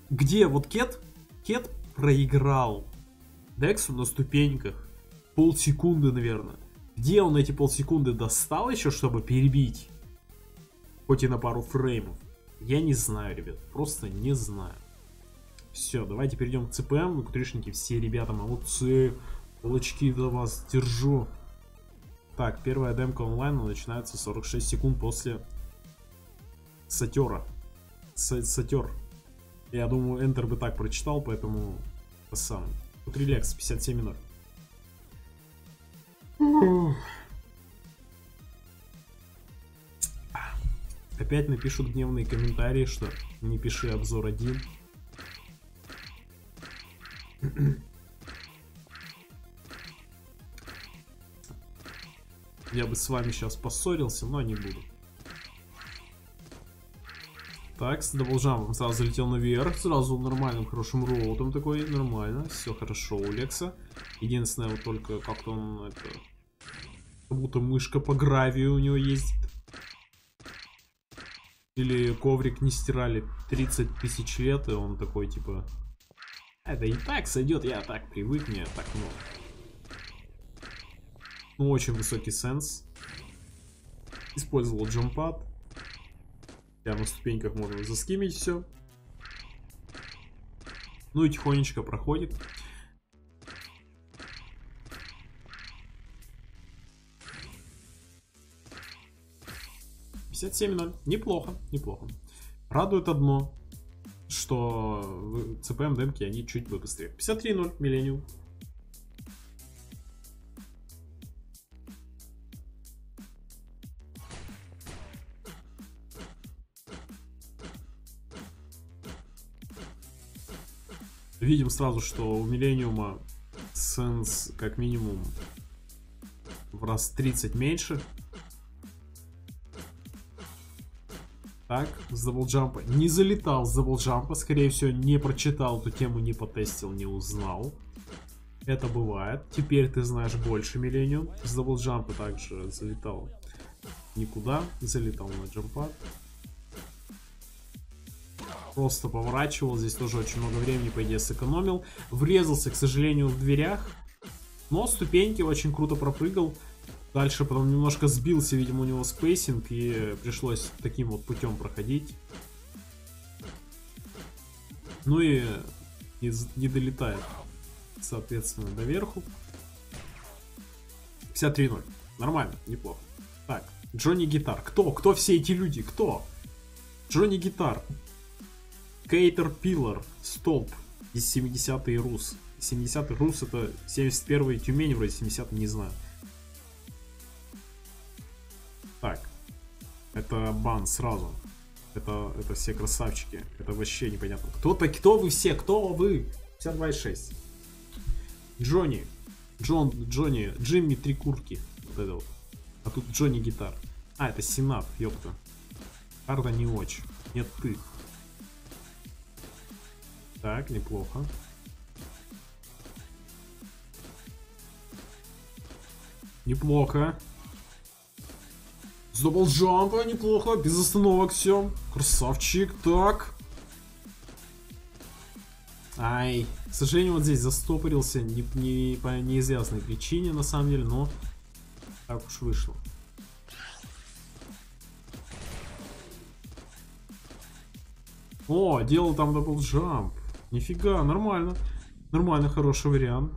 Где вот Кет? Кет проиграл Дексу на ступеньках. Полсекунды, наверное. Где он эти полсекунды достал еще, чтобы перебить? Хоть и на пару фреймов. Я не знаю, ребят. Просто не знаю. Все, давайте перейдем к ЦПМ. Кутришники, все ребята молодцы. Кулачки до вас держу. Так, первая демка онлайн начинается 46 секунд после сатера. Сатер. Я думаю, Enter бы так прочитал, поэтому сам. Тут релакс, 57 0. Опять напишут гневные комментарии, что не пиши обзор один. Я бы с вами сейчас поссорился, но не буду. Так, с double jump ом сразу залетел наверх, сразу нормальным, хорошим route ом такой, нормально, все хорошо у Лекса. Единственное, вот только как-то он, это, как будто мышка по гравию у него ездит. Или коврик не стирали 30 тысяч лет, и он такой, типа, это и так сойдет, я так привык, мне так норм. Ну, очень высокий sens. Использовал джампад. Прямо на ступеньках можно заскимить все. Ну и тихонечко проходит. Пятьдесят семь ноль. Неплохо, неплохо. Радует одно, что ЦПМ демки они чуть быстрее. 53-0, Миллениум. Видим сразу, что у Миллениума sens как минимум в раз 30 меньше. Так, с double jump а. Не залетал с double jump а, скорее всего, не прочитал эту тему, не потестил, не узнал. Это бывает. Теперь ты знаешь больше Миллениум. С double jump а также залетал никуда. Залетал на jump pad просто поворачивал. Здесь тоже очень много времени, по идее, сэкономил. Врезался, к сожалению, в дверях. Но ступеньки очень круто пропрыгал. Дальше потом немножко сбился, видимо, у него spacing. И пришлось таким вот путем проходить. Ну и не, не долетает, соответственно, доверху. 53-0. Нормально, неплохо. Так, Джонни Гитар. Кто? Кто все эти люди? Кто? Джонни Гитар. Кейтер Пиллар, столб из 70-й Рус. 70-й Рус это 71-й Тюмень, вроде 70-й, не знаю. Так. Это бан сразу. Это, это все красавчики. Это вообще непонятно. Кто-то, кто вы все? Кто вы? 52,6. Джонни. Джон, Джонни, Джимми три куртки. Вот это вот. А тут Джонни гитар. А, это Сенат, ёпта. Карта не очень. Нет, ты. Так, неплохо. Неплохо. С джампа неплохо, без остановок все. Красавчик, так. Ай, к сожалению, вот здесь застопорился не, не, по неизвестной причине, на самом деле, но так уж вышло. О, делал там double jump. Нифига, нормально. Нормально, хороший вариант.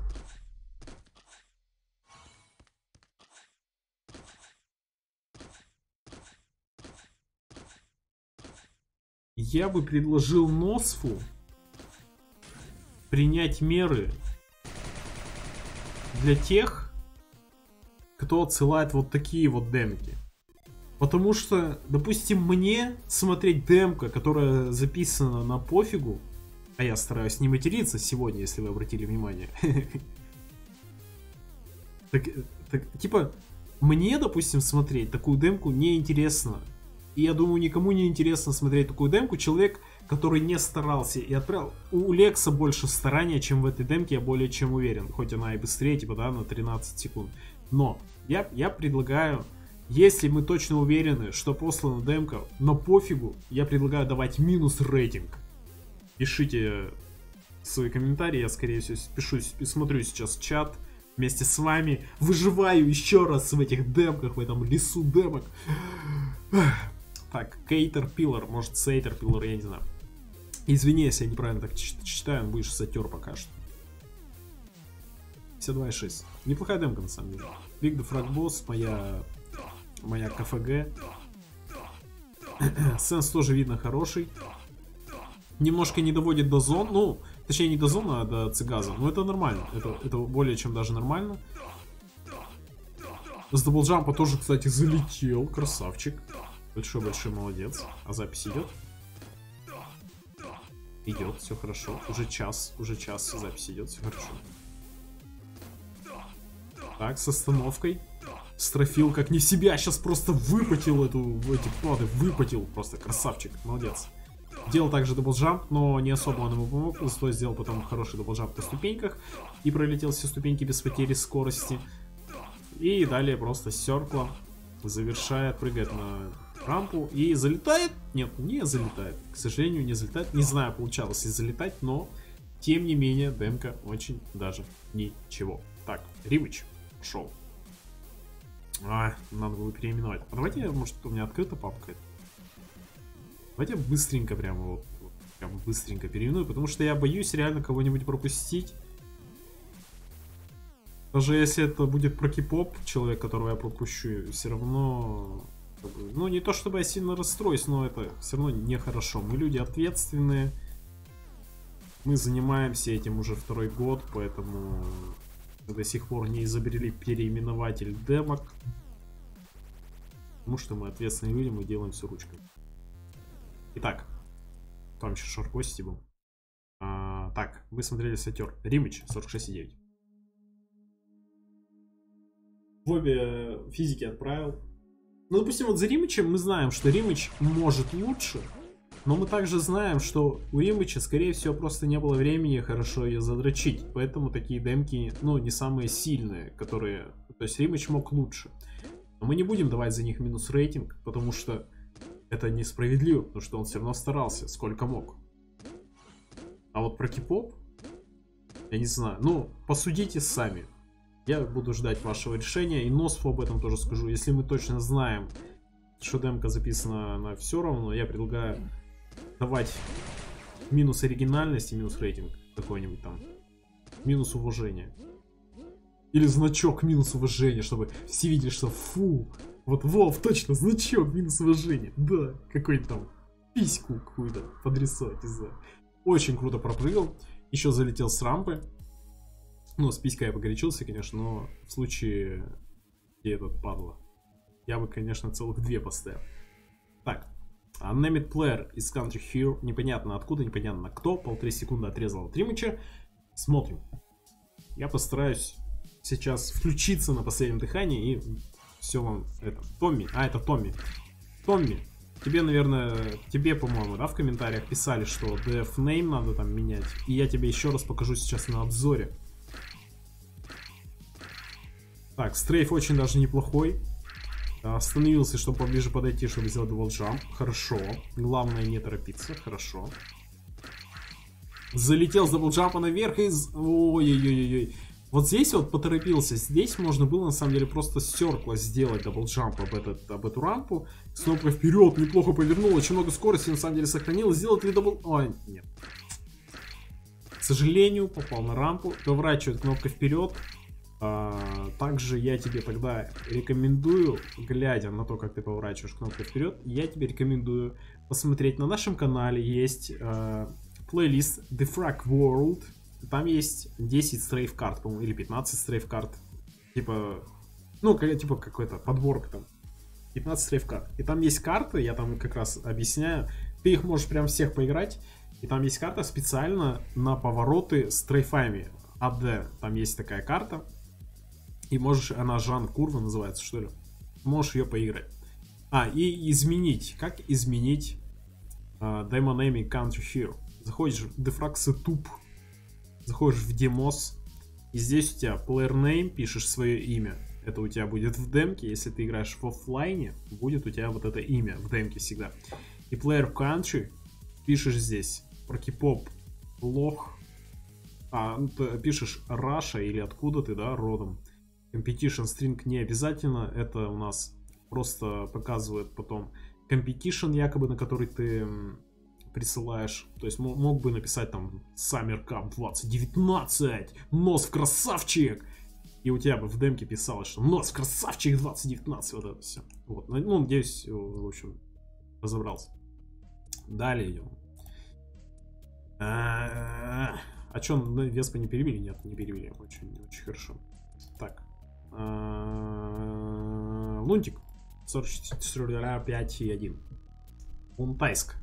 Я бы предложил Носфу принять меры для тех, кто отсылает вот такие вот демки. Потому что, допустим, мне смотреть демка, которая записана на пофигу, а я стараюсь не материться сегодня, если вы обратили внимание. Так, так, типа, мне, допустим, смотреть такую демку неинтересно. И я думаю, никому не интересно смотреть такую демку. Человек, который не старался и отправил. У Лекса больше старания, чем в этой демке, я более чем уверен. Хоть она и быстрее, типа, да, на 13 секунд. Но я, я предлагаю, если мы точно уверены, что послана демка, но пофигу, я предлагаю давать минус рейтинг. Пишите свои комментарии, я скорее всего пишу, смотрю сейчас чат вместе с вами, выживаю еще раз в этих демках, в этом лесу демок. Так, Кейтер Пиллар, может Сейтер Пиллар, я не знаю. Извини, если я неправильно так читаю, будешь сатер пока что. 52,6. Неплохая демка на самом деле. Big the Frog Boss, моя, моя КФГ. Сенс тоже видно хороший. Немножко не доводит до зон, ну, точнее не до зоны, а до цигаза. Но это нормально, это, это более чем даже нормально. С double jump а тоже, кстати, залетел, красавчик. Большой-большой молодец. А запись идет? Идет, все хорошо. Уже час, уже час запись идет, все хорошо. Так, с остановкой. Стрейфил как не в себя, сейчас просто выпотил эту, эти плоды, выпотил просто, красавчик, молодец. Делал также double jump, но не особо он ему помог, зато сделал потом хороший double jump на ступеньках и пролетел все ступеньки без потери скорости. И далее просто серкла, завершая, прыгает на рампу и залетает. Нет, не залетает. К сожалению, не залетает. Не знаю, получалось ли залетать, но тем не менее, демка очень даже ничего. Так, Римыч шел. А, надо было переименовать. А давайте, может, у меня открыта папка. Давайте быстренько прямо вот, вот прям быстренько переименую, потому что я боюсь реально кого-нибудь пропустить. Даже если это будет про кип-поп, человек, которого я пропущу, все равно ну, не то чтобы я сильно расстроюсь, но это все равно нехорошо. Мы люди ответственные. Мы занимаемся этим уже второй год, поэтому до сих пор не изобрели переименователь демок. Потому что мы ответственные люди, мы делаем все ручкой. Итак, там еще шоркости был. А, так, вы смотрели сатер. Римыч, 46,9. В обе физики отправил. Ну, допустим, вот за Римычем мы знаем, что Римыч может лучше, но мы также знаем, что у Римыча, скорее всего, просто не было времени хорошо ее задрочить. Поэтому такие демки, ну, не самые сильные, которые... То есть Римыч мог лучше. Но мы не будем давать за них минус рейтинг, потому что это несправедливо, потому что он все равно старался, сколько мог. А вот про кипоп, я не знаю. Ну, посудите сами. Я буду ждать вашего решения. И Носфу об этом тоже скажу. Если мы точно знаем, что демка записана на все равно, я предлагаю давать минус оригинальности, минус рейтинг какой-нибудь там. Минус уважения. Или значок минус уважения, чтобы все видели, что фу. Вот Вов, точно, значок минус уважения. Да, какой-то там письку какую-то подрисовать, знаю. Очень круто пропрыгал. Еще залетел с рампы. Ну, с писькой я погорячился, конечно, но в случае, где этот падла, я бы, конечно, целых две поставил. Так, Unnamed Player из Country Hero, непонятно откуда, непонятно кто, полторы секунды отрезал от Римыча. Смотрим. Я постараюсь сейчас включиться на последнем дыхании и все вам это. Томми, а это Томми. Томми, тебе, наверное, тебе, по-моему, да, в комментариях писали, что DF name надо там менять. И я тебе еще раз покажу сейчас на обзоре. Так, стрейф очень даже неплохой. Остановился, чтобы поближе подойти, чтобы сделать волджамп. Хорошо. Главное не торопиться. Хорошо. Залетел с double jump а наверх и... Ой-ой-ой-ой. Вот здесь вот поторопился. Здесь можно было на самом деле просто circle а сделать double jump об, этот, об эту рампу. С вперед, неплохо повернул. Очень много скорости на самом деле сохранил. Сделать ли double... Ой, нет. К сожалению, попал на рампу. Поворачивает кнопка вперед. А, также я тебе тогда рекомендую, глядя на то, как ты поворачиваешь кнопку вперед, я тебе рекомендую посмотреть на нашем канале есть э, плейлист The Frag World. Там есть 10 стрейф карт, по-моему, или 15 стрейф карт. Типа, ну, типа какой-то подборка там. 15 стрейф карт. И там есть карты, я там как раз объясняю. Ты их можешь прям всех поиграть. И там есть карта специально на повороты с трейфами. АД. Там есть такая карта. И можешь, она Жан Курва называется, что ли? Можешь ее поиграть. А, и изменить. Как изменить uh, Demo Naming Country Here. Заходишь в Defrax Tube, заходишь в Demos, и здесь у тебя Player Name, пишешь свое имя. Это у тебя будет в демке, если ты играешь в офлайне, будет у тебя вот это имя в демке всегда. И Player Country пишешь здесь, Прокипоп, Лох, а, ну, пишешь Раша или откуда ты, да, родом. Competition string не обязательно, это у нас просто показывает потом competition якобы, на который ты присылаешь. То есть мог бы написать там Summer Cup 2019, нос в красавчик. И у тебя бы в демке писалось, что нос в красавчик 2019, вот это все. Вот. Ну, ну, надеюсь, в общем, разобрался. Далее идем. А, а что, Веспа не перебили? Нет, не перебили. Очень, очень хорошо. Так. А, Лунтик. 44, 5 и 1. Лунтайск.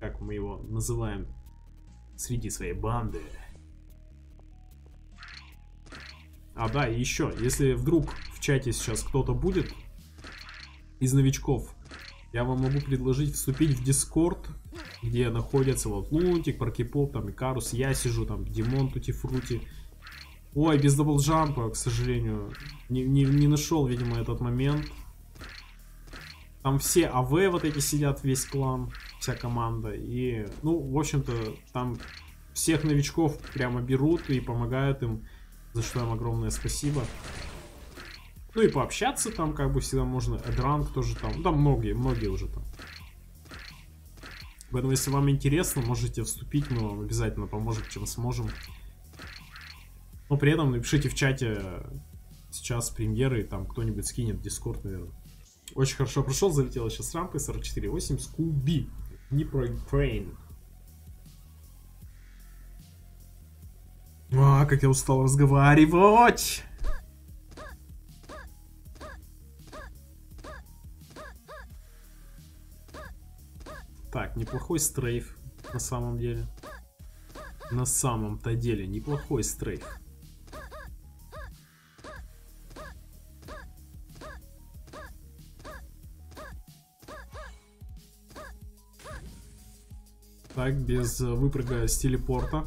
Как мы его называем среди своей банды. А, да, и еще, если вдруг в чате сейчас кто-то будет из новичков, я вам могу предложить вступить в Дискорд, где находятся вот Лунтик, Паркипоп, там Икарус, я сижу, там Димон Тутифрути. Ой, без double jump а, к сожалению, не, не, не нашел, видимо, этот момент. Там все АВ вот эти сидят, весь клан, вся команда. И, ну, в общем-то, там всех новичков прямо берут и помогают им, за что им огромное спасибо. Ну и пообщаться там как бы всегда можно. Эдранг тоже там. Ну, там многие, многие уже там. Поэтому, если вам интересно, можете вступить, мы вам обязательно поможем, чем сможем. Но при этом напишите в чате сейчас премьеры, там кто-нибудь скинет Дискорд, наверное. Очень хорошо прошел, залетела сейчас рампой 44.8 Скуби. Днепро Украин. А, как я устал разговаривать! Так, неплохой стрейф на самом деле. На самом-то деле неплохой стрейф. Так, без выпрыга с телепорта.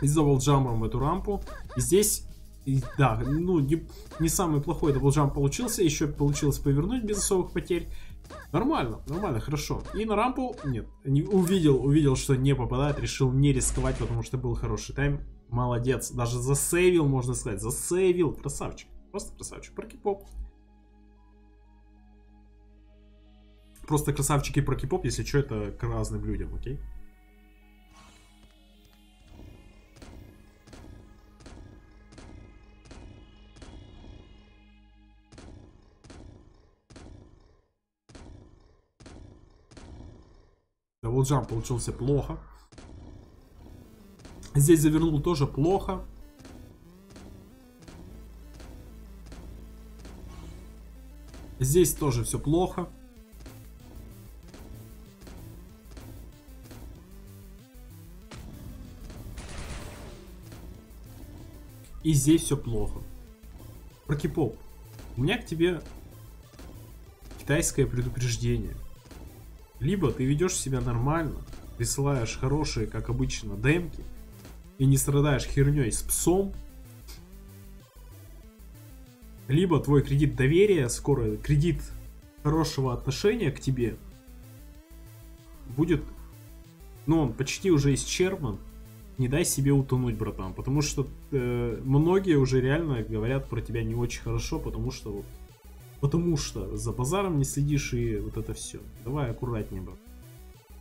И даблджампом эту рампу. И здесь и, да, ну, не, не самый плохой double jump получился. Еще получилось повернуть без особых потерь. Нормально, нормально, хорошо. И на рампу, нет, не, увидел, увидел, что не попадает, решил не рисковать, потому что был хороший time. Молодец, даже засейвил, можно сказать, засейвил, красавчик, просто красавчик, паркипоп. Просто красавчики паркипоп, если что, это к разным людям, окей? Даблджамп получился плохо. Здесь завернул тоже плохо. Здесь тоже все плохо. И здесь все плохо. Прокипоп, у меня к тебе китайское предупреждение. Либо ты ведешь себя нормально, присылаешь хорошие, как обычно, демки, и не страдаешь херней с псом, либо твой кредит доверия, скоро кредит хорошего отношения к тебе будет, ну, он почти уже исчерпан, не дай себе утонуть, братан, потому что э, многие уже реально говорят про тебя не очень хорошо, потому что вот Потому что за базаром не следишь и вот это все. Давай аккуратнее, брат.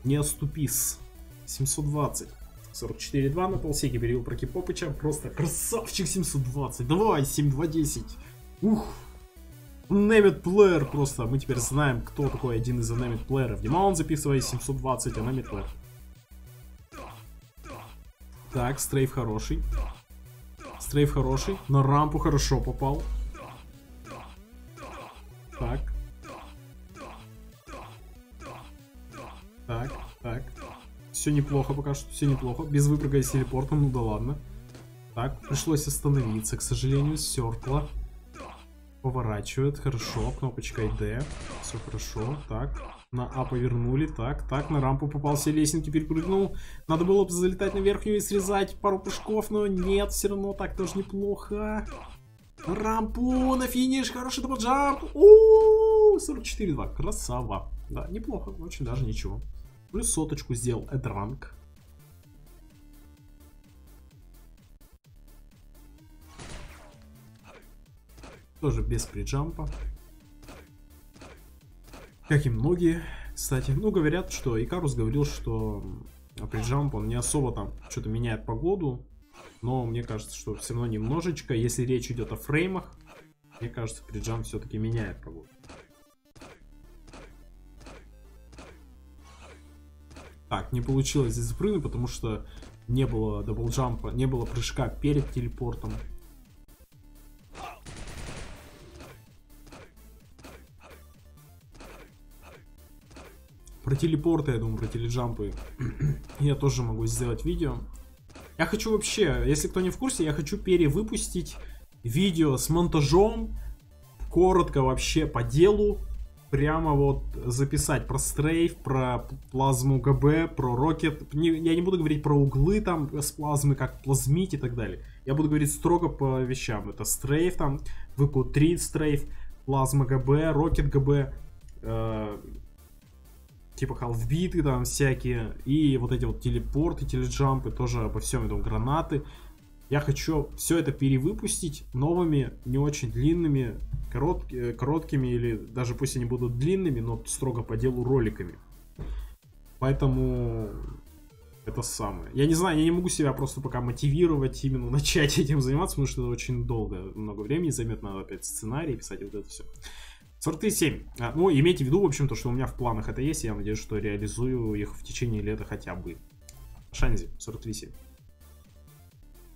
Не оступись. 720. 44.2 на полсеке перевел про Кипопыча. Просто красавчик 720. Давай, 7210. Ух. Немет плеер просто. Мы теперь знаем, кто такой один из Немет плееров. Димаун записывает 720, а Немет плеер. Так, стрейф хороший. Стрейф хороший. На рампу хорошо попал. Так. Так, так. Все неплохо пока что, все неплохо. Без выпрыга из телепорта, ну да ладно. Так, пришлось остановиться, к сожалению, Серкла. Поворачивает, хорошо, кнопочкой D. Все хорошо, так. На А повернули, так, так, на рампу попался, лесенки перепрыгнул. Надо было бы залетать на верхнюю и срезать пару прыжков, но нет, все равно так тоже неплохо. На рампу, на финиш, хороший double jump. 44-2, красава. Да, неплохо, очень даже ничего. Плюс соточку сделал Эдранг. Тоже без prejump а. Как и многие, кстати. Ну, говорят, что Икарус говорил, что приджамп, он не особо там что-то меняет погоду. Но мне кажется, что все равно немножечко, если речь идет о фреймах, мне кажется, приджамп все-таки меняет погоду. Так, не получилось здесь запрыгнуть, потому что не было даблджампа, не было прыжка перед телепортом. Про телепорты, я думаю, про теледжампы я тоже могу сделать видео. Я хочу вообще, если кто не в курсе, я хочу перевыпустить видео с монтажом, коротко вообще по делу, прямо вот записать про стрейф, про плазму ГБ, про рокет. я не буду говорить про углы там с плазмы, как плазмить и так далее. Я буду говорить строго по вещам. Это стрейф там, ВК-3 стрейф, плазма ГБ, рокет ГБ, э, типа халфбиты там всякие, и вот эти вот телепорты, теледжампы, тоже обо всем этом гранаты. Я хочу все это перевыпустить новыми, не очень длинными, корот, э, короткими или даже пусть они будут длинными, но строго по делу роликами. Поэтому это самое. Я не знаю, я не могу себя просто пока мотивировать именно начать этим заниматься, потому что это очень долго, много времени займет, надо опять сценарий писать, вот это все. 47. А, ну, имейте в виду, в общем-то, что у меня в планах это есть, я надеюсь, что реализую их в течение лета хотя бы. Шанзи, 48.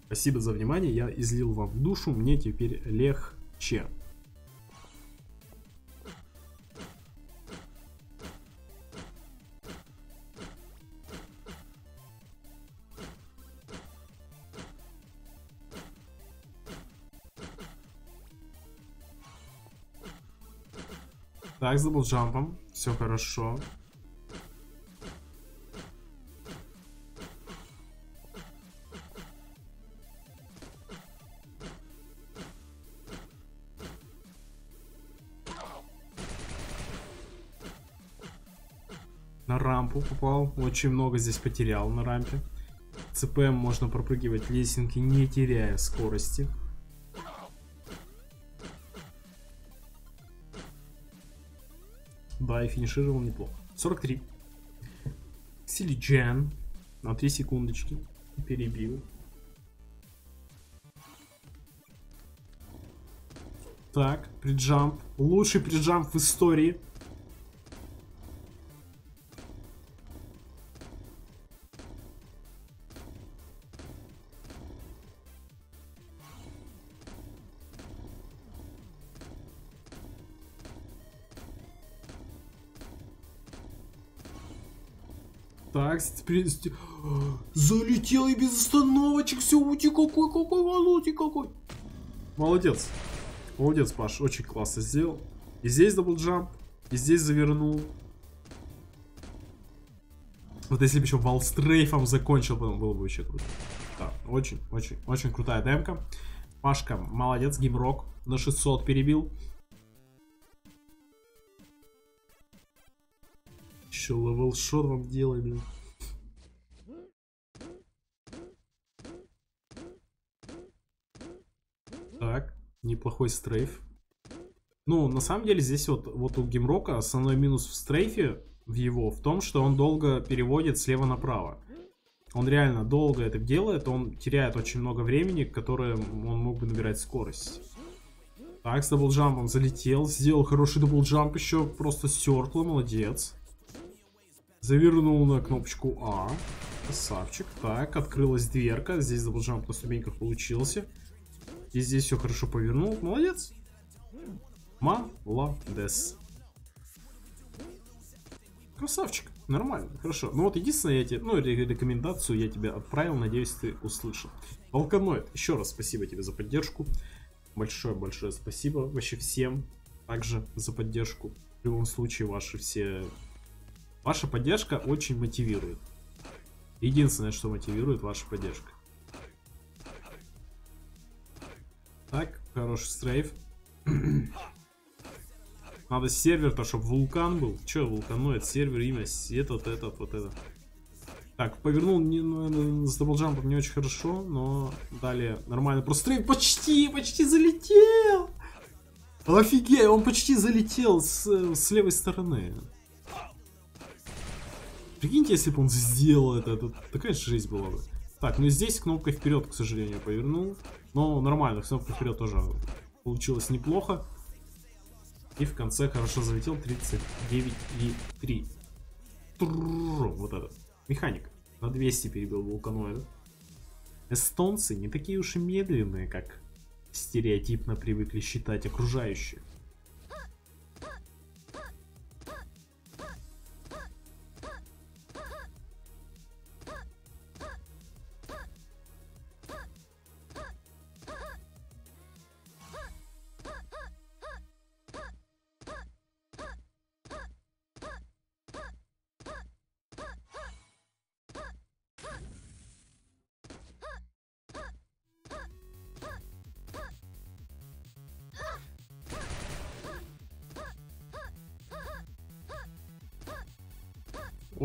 Спасибо за внимание, я излил вам душу, мне теперь легче. Так, с double jump ом. Все хорошо. На рампу попал. Очень много здесь потерял на рампе. CPM можно пропрыгивать лесенки, не теряя скорости. Да, и финишировал неплохо. 43. Силиджан на 3 секундочки перебил. Так, приджамп. Лучший приджамп в истории. Так, залетел и без остановочек. Все, ути какой, какой, ути какой. Молодец. Молодец, Паш, очень классно сделал. И здесь double jump, и здесь завернул. Вот если бы еще wall strafe ом закончил, потом было бы вообще круто. Да, очень, очень, очень крутая демка. Пашка, молодец, геймрок на 600 перебил. Еще levelshot вам делай, блин. Так, неплохой strafe. Ну, на самом деле, здесь вот, вот у Геймрока основной минус в strafe е в его в том, что он долго переводит слева направо. Он реально долго это делает, он теряет очень много времени, которое он мог бы набирать скорость. Так, с double jump ом залетел, сделал хороший double jump еще, просто стеркло, молодец. Завернул на кнопочку А. Красавчик. Так, открылась дверка. Здесь double jump на ступеньках получился. И здесь все хорошо повернул. Молодец. Молодец. Красавчик. Нормально, хорошо. Ну вот единственное, я тебе, ну, рекомендацию я тебе отправил, надеюсь, ты услышал. Волканоид, еще раз спасибо тебе за поддержку. Большое-большое спасибо вообще всем также за поддержку. В любом случае, ваши все... Ваша поддержка очень мотивирует. Единственное, что мотивирует, ваша поддержка. Так, хороший strafe. Надо сервер-то, чтобы вулкан был. Че вулканоид? Сервер, имя, этот, этот, вот этот. Так, повернул не, ну, с double jump ом не очень хорошо, но далее нормально. Просто strafe почти, почти залетел. Офигеть, он почти залетел с, с левой стороны. Прикиньте, если бы он сделал это, это такая жизнь была бы. Так, ну здесь кнопкой вперед, к сожалению, повернул. Но нормально, кнопкой вперед тоже получилось неплохо. И в конце хорошо залетел 39 и 3. Вот этот. Механик. На 200 перебил вулканоида. Эстонцы не такие уж и медленные, как стереотипно привыкли считать окружающие.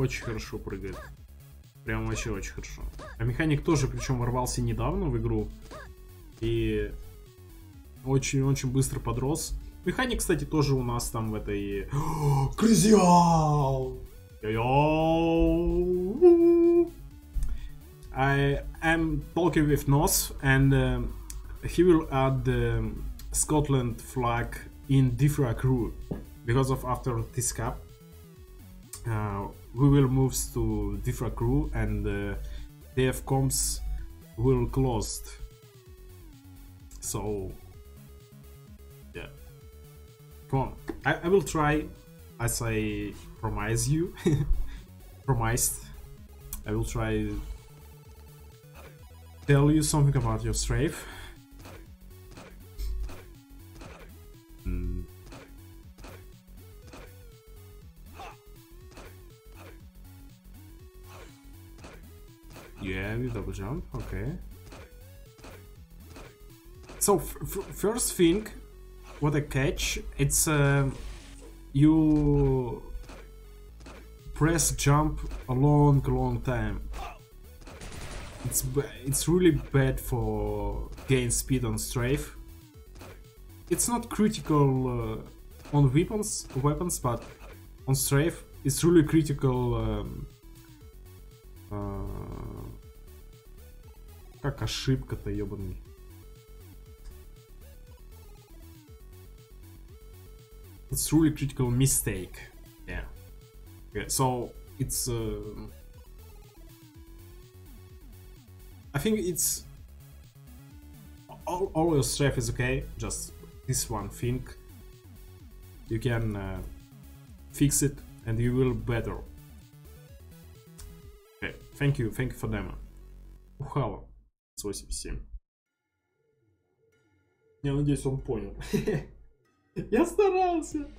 Очень хорошо прыгает. Прям вообще очень хорошо. А механик тоже, причем ворвался недавно в игру. И очень-очень быстро подрос. Механик, кстати, тоже у нас там в этой... Кризиал! I am talking with Nos and uh, he will add the Scotland flag in Diffra crew because of after this cap. Uh, we will move to different crew and uh, DF comms will closed. So yeah, come on. I, I will try as I promise you. promised. I will try tell you something about your strafe. Yeah, you double jump, okay. So, first thing, what I catch, it's uh, you press jump a long, long time. It's it's really bad for gain speed on strafe. It's not critical uh, on weapons, weapons, but on strafe, it's really critical. Um, Как ошибка-то, ебаный. It's really critical mistake. Yeah. Okay, so it's. Uh, I think it's. All, all your stuff is okay. Just this one thing. You can uh, fix it and you will better. Thank you, thank you for demo. Ухало. 87. Я надеюсь, он понял. Я старался.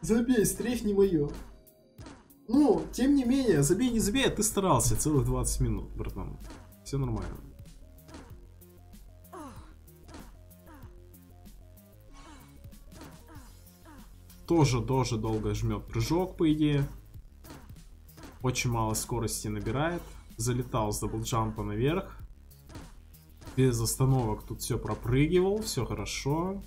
Забей, стрейф не мое. Ну, тем не менее, забей, не забей, а ты старался целых 20 минут, братан. Все нормально. Тоже, тоже долго жмет прыжок, по идее. Очень мало скорости набирает залетал с даблджампа наверх. Без остановок тут все пропрыгивал, все хорошо.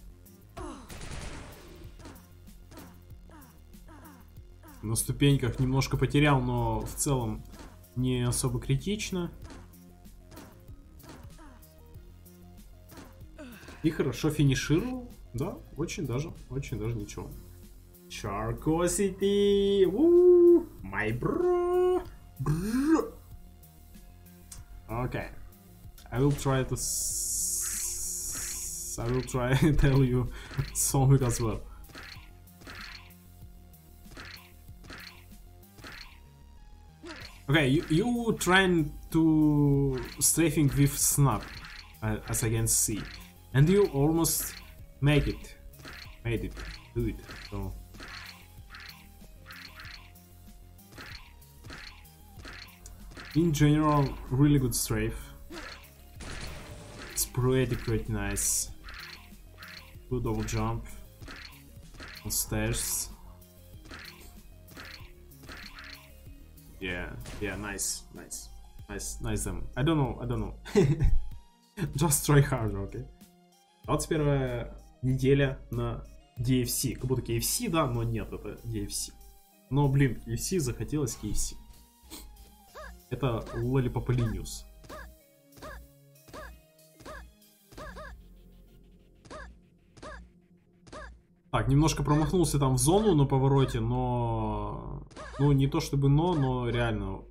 На ступеньках немножко потерял, но в целом не особо критично. И хорошо финишировал. Да, очень даже, очень даже ничего. Charcosity! My bro! Bro! Okay. I will try to. I will try and tell you something as well. Okay, you, you trying to strafing with snap, uh, as I can see. And you almost make it. Made it. Do it. So. In general, really good strafe. It's pretty, pretty nice. Good double jump. On stairs. Yeah, yeah, nice, nice. Nice, nice them. I don't know, I don't know. Just try harder, okay? 21 неделя на DFC. Как будто KFC, да, но нет, это DFC. Но, блин, KFC захотелось KFC. Это Lollipopolinius. Так, немножко промахнулся там в зону на повороте, но... Ну, не то чтобы но, но реально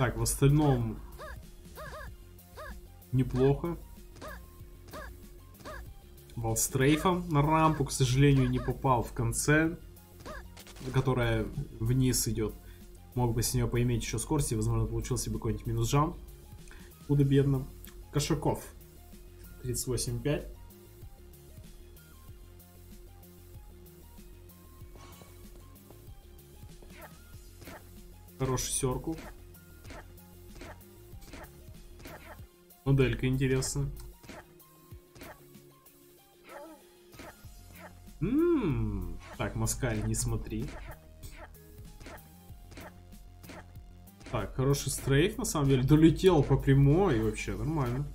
Так, в остальном неплохо. Волстрейфом на рампу, к сожалению, не попал в конце, которая вниз идет. Мог бы с нее поиметь еще скорости, возможно, получился бы какой-нибудь минус жам. Худо-бедно. Кошаков. 38.5. Хороший серку. Моделька интересная. Ммм. Так, Маскаль, не смотри. Так, хороший strafe, на самом деле. Долетел по прямой, вообще нормально.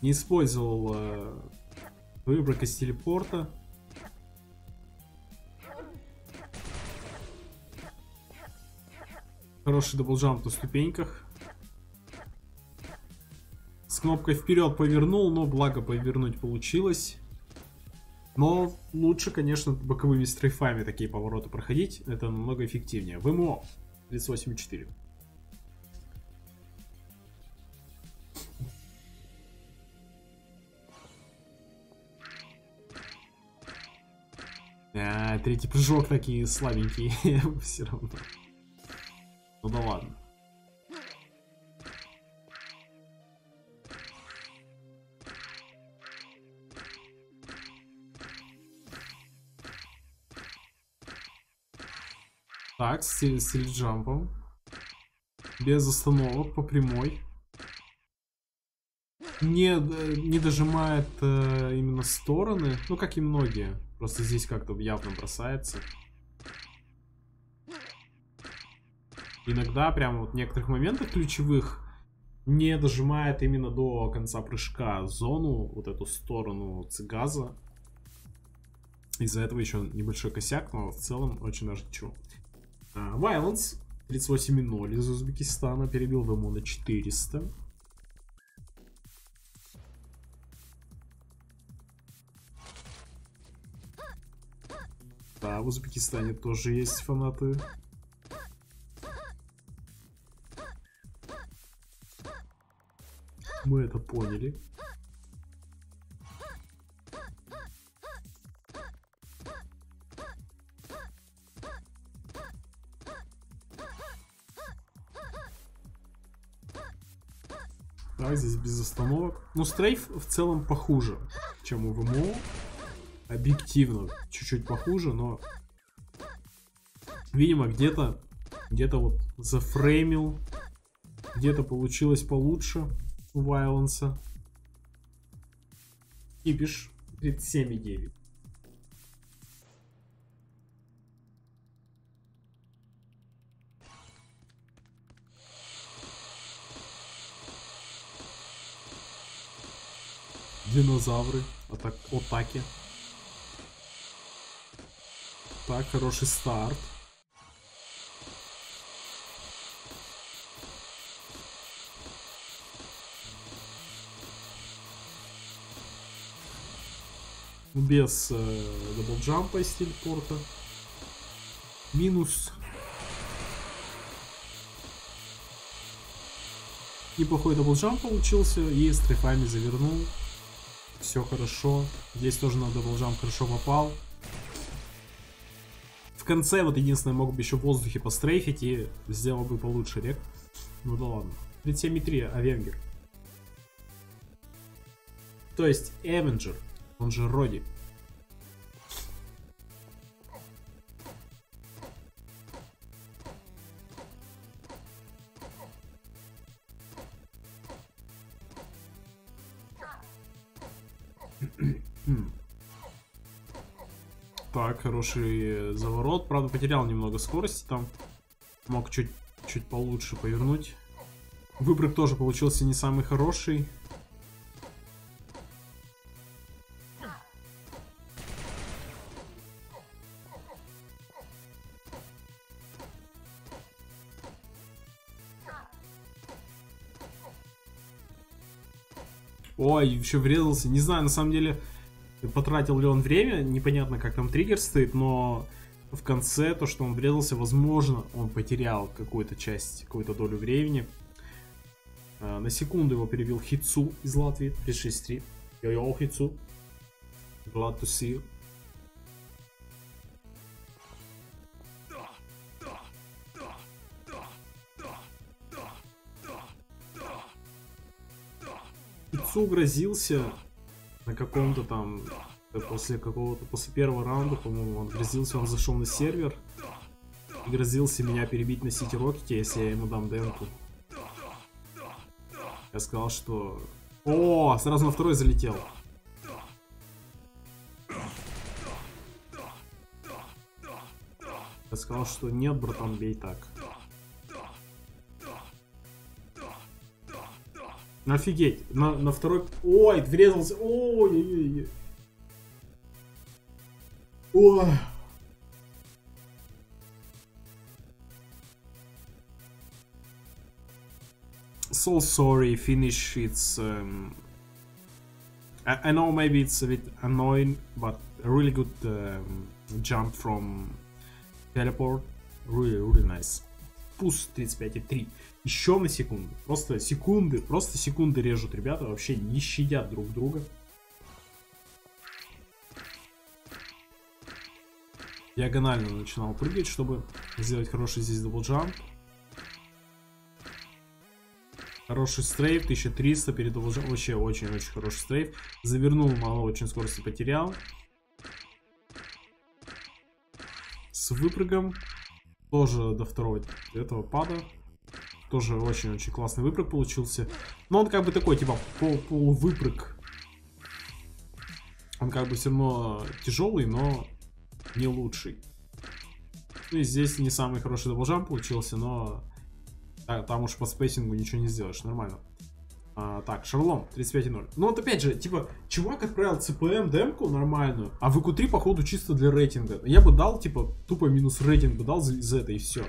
Не использовал э, выпрыга из телепорта. Хороший double jump на ступеньках кнопкой вперед повернул, но благо повернуть получилось. Но лучше, конечно, боковыми стрейфами такие повороты проходить. Это намного эффективнее. ВМО 38.4. А, третий прыжок такие слабенькие все равно. Ну да ладно. Так, с, с джампом. Без остановок, по прямой. Не, не дожимает э, именно стороны. Ну, как и многие. Просто здесь как-то явно бросается. Иногда, прямо вот в некоторых моментах ключевых, не дожимает именно до конца прыжка зону, вот эту сторону цигаза. Из-за этого еще небольшой косяк, но в целом очень даже ничего. Uh, Violence 38.0 из Узбекистана перебил ВМО на 400. Да, в Узбекистане тоже есть фанаты. Мы это поняли. Здесь без остановок. Ну, стрейф в целом похуже, чем у ВМО. Объективно, чуть-чуть похуже, но... Видимо, где-то где-то вот зафреймил. Где-то получилось получше у Вайленса. Кипиш 37,9. Динозавры. Атак... Атаки. Так, хороший старт. Без э, даблджампа из телепорта. Минус. Неплохой double jump получился и с завернул. Все хорошо. Здесь тоже на double jump хорошо попал. В конце вот единственное мог бы еще в воздухе по strafe ить и сделал бы получше рек. Ну да ладно. 37,3 Авенгер. То есть Эвенджер, он же Роди. Хороший заворот. Правда, потерял немного скорости там. Мог чуть, чуть получше повернуть. Выпрыг тоже получился не самый хороший. Ой, еще врезался. Не знаю, на самом деле, потратил ли он время. Непонятно, как там триггер стоит, но в конце то, что он врезался, возможно, он потерял какую-то часть, какую-то долю времени. А, на секунду его перебил Хитсу из Латвии, 36-3. Йо-йо, Хитсу. Glad to see you. Хитсу грозился на каком-то там после какого-то после первого раунда, по-моему, он грозился, он зашел на сервер и грозился меня перебить на Сити Рокете, если я ему дам демку. Я сказал, что... О, сразу на второй залетел. Я сказал, что нет, братан, бей так. Офигеть, на, на второй... Ой, врезался. Ой-ой-ой. Ой. So sorry, finish it's... Um, I, I, know maybe it's a bit annoying, but a really good um, jump from teleport. Really, really nice. Пус 35,3. Еще на секунду. Просто секунды, просто секунды режут ребята, вообще не щадят друг друга. Диагонально начинал прыгать, чтобы сделать хороший здесь double jump. Хороший strafe, 1300 перед double jump. Вообще очень-очень хороший strafe. Завернул, мало очень скорости потерял. С выпрыгом. Тоже до второго этого pad а. Тоже очень-очень классный выпрыг получился. Но он как бы такой, типа, пол полувыпрыг. Он как бы все равно тяжелый, но не лучший. Ну и здесь не самый хороший double jump получился, но а, там уж по spacing у ничего не сделаешь, нормально. А, так, Шарлом, 35.0. Ну вот опять же, типа, чувак отправил CPM демку нормальную, а в q 3 походу чисто для рейтинга. Я бы дал, типа, тупо минус рейтинг бы дал за, за это и все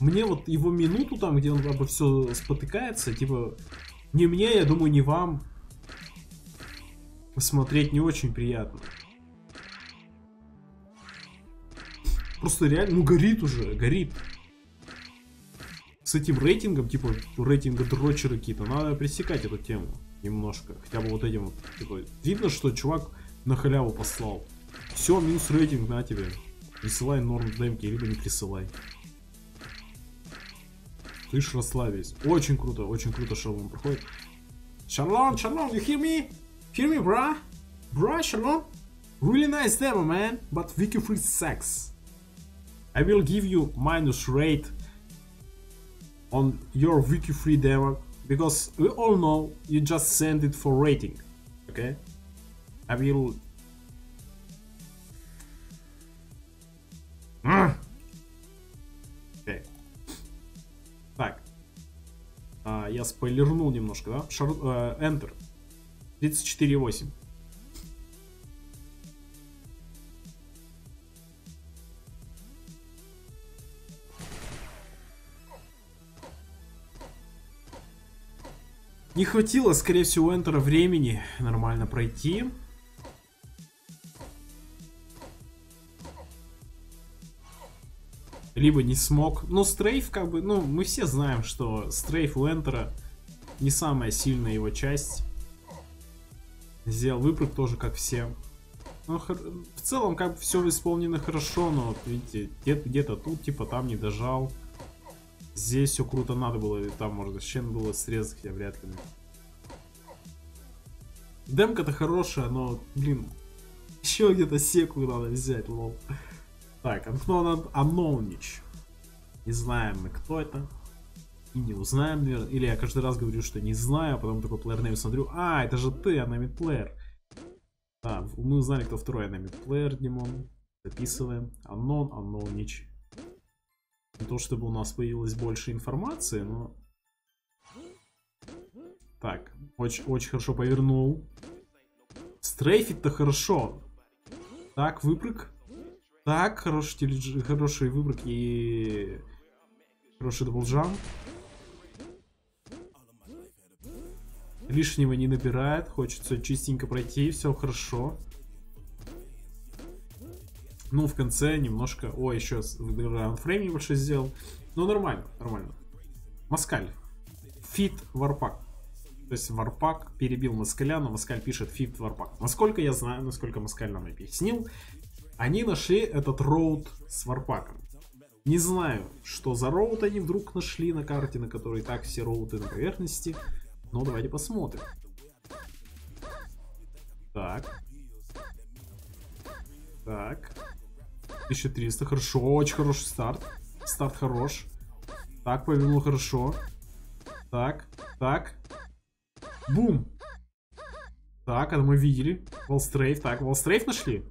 мне вот его минуту там, где он бы все спотыкается, типа, не мне, я думаю, не вам смотреть не очень приятно. Просто реально, ну горит уже, горит. С этим рейтингом, типа, рейтинга дрочеры какие-то, надо пресекать эту тему немножко. Хотя бы вот этим вот, типа, видно, что чувак на халяву послал. Все, минус рейтинг на тебе. Присылай норм демки, либо не присылай. Слышь, расслабись. Очень круто, очень круто шалом проходит. Шалом, шалом, you hear me? Hear me, bra? Bra, шалом? Really nice demo, man, but Wiki Free sucks. I will give you minus rate on your Wiki Free demo because we all know you just send it for rating, okay? I will... Mm. А, я спойлернул немножко, да? Шар... Э, Enter. 34.8. Не хватило, скорее всего, Энтера времени нормально пройти. Либо не смог. Но стрейф, как бы, ну, мы все знаем, что стрейф у Энтера не самая сильная его часть. Сделал выпрыг тоже, как все. Ну, в целом, как бы все исполнено хорошо, но, видите, где-то где тут, типа, там не дожал. Здесь все круто надо было, и там можно вообще было срезать, я вряд ли. Демка-то хорошая, но, блин, еще где-то секу надо взять, лол. Так, Unknown Unknownич. Не знаем мы, кто это. И не узнаем, наверное. Или я каждый раз говорю, что не знаю, а потом такой плеер name смотрю. А, это же ты, Анами плеер. Да, мы узнали, кто второй Анами плеер, Димон. Записываем. Unknown, Unknownич. Не то, чтобы у нас появилось больше информации, но... Так, очень, очень хорошо повернул. Стрейфит-то хорошо. Так, выпрыг. Так, хороший, теледж... хороший выброк и хороший даблджам. Лишнего не набирает, хочется чистенько пройти, все хорошо. Ну, в конце немножко... О, еще ground frame небольшой сделал. Ну, нормально, нормально. Маскаль. Feat варпак. То есть варпак перебил Маскаля, но Маскаль пишет feat варпак. Насколько я знаю, насколько Маскаль нам объяснил, они нашли этот route с варпаком. Не знаю, что за route они вдруг нашли на карте, на которой так все route ы на поверхности. Но давайте посмотрим. Так. Так. 1300, хорошо, очень хороший старт. Старт хорош. Так, повернул хорошо. Так, так. Бум. Так, это мы видели. Волстрейф. Так, Волстрейф нашли?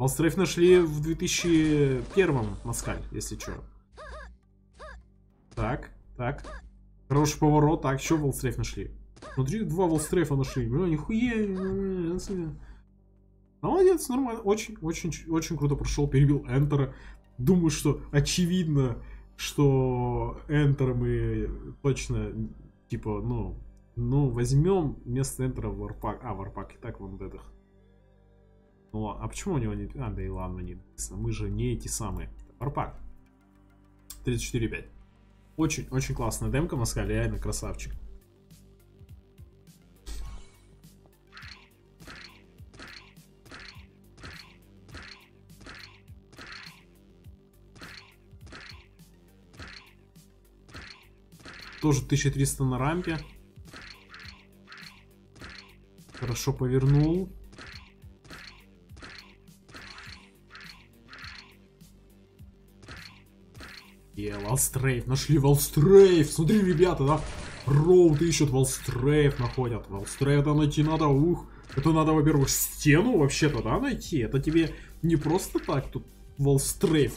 Волстрейф нашли в 2001 Москаль, если что. Так, так. Хороший поворот. Так, что Волстрейф нашли? Смотри, два Волстрейфа нашли. Бля, нихуя. Молодец, нормально. Очень, очень, очень круто прошел. Перебил Энтера. Думаю, что очевидно, что Энтера мы точно, типа, ну, ну, возьмем вместо Энтера Варпак. А, Варпак и так вон этих ну, а почему у него не... А, да и ладно, не Мы же не эти самые. Арпак. 34.5. Очень, очень классная демка Москаль, реально красавчик. Тоже 1300 на рампе. Хорошо повернул. И Валстрейф, нашли Валстрейф. Смотри, ребята, да? Роуд ищут, Валстрейф находят. Валстрейф это найти надо, ух. Это надо, во-первых, стену вообще-то, да, найти. Это тебе не просто так тут Волстрейф.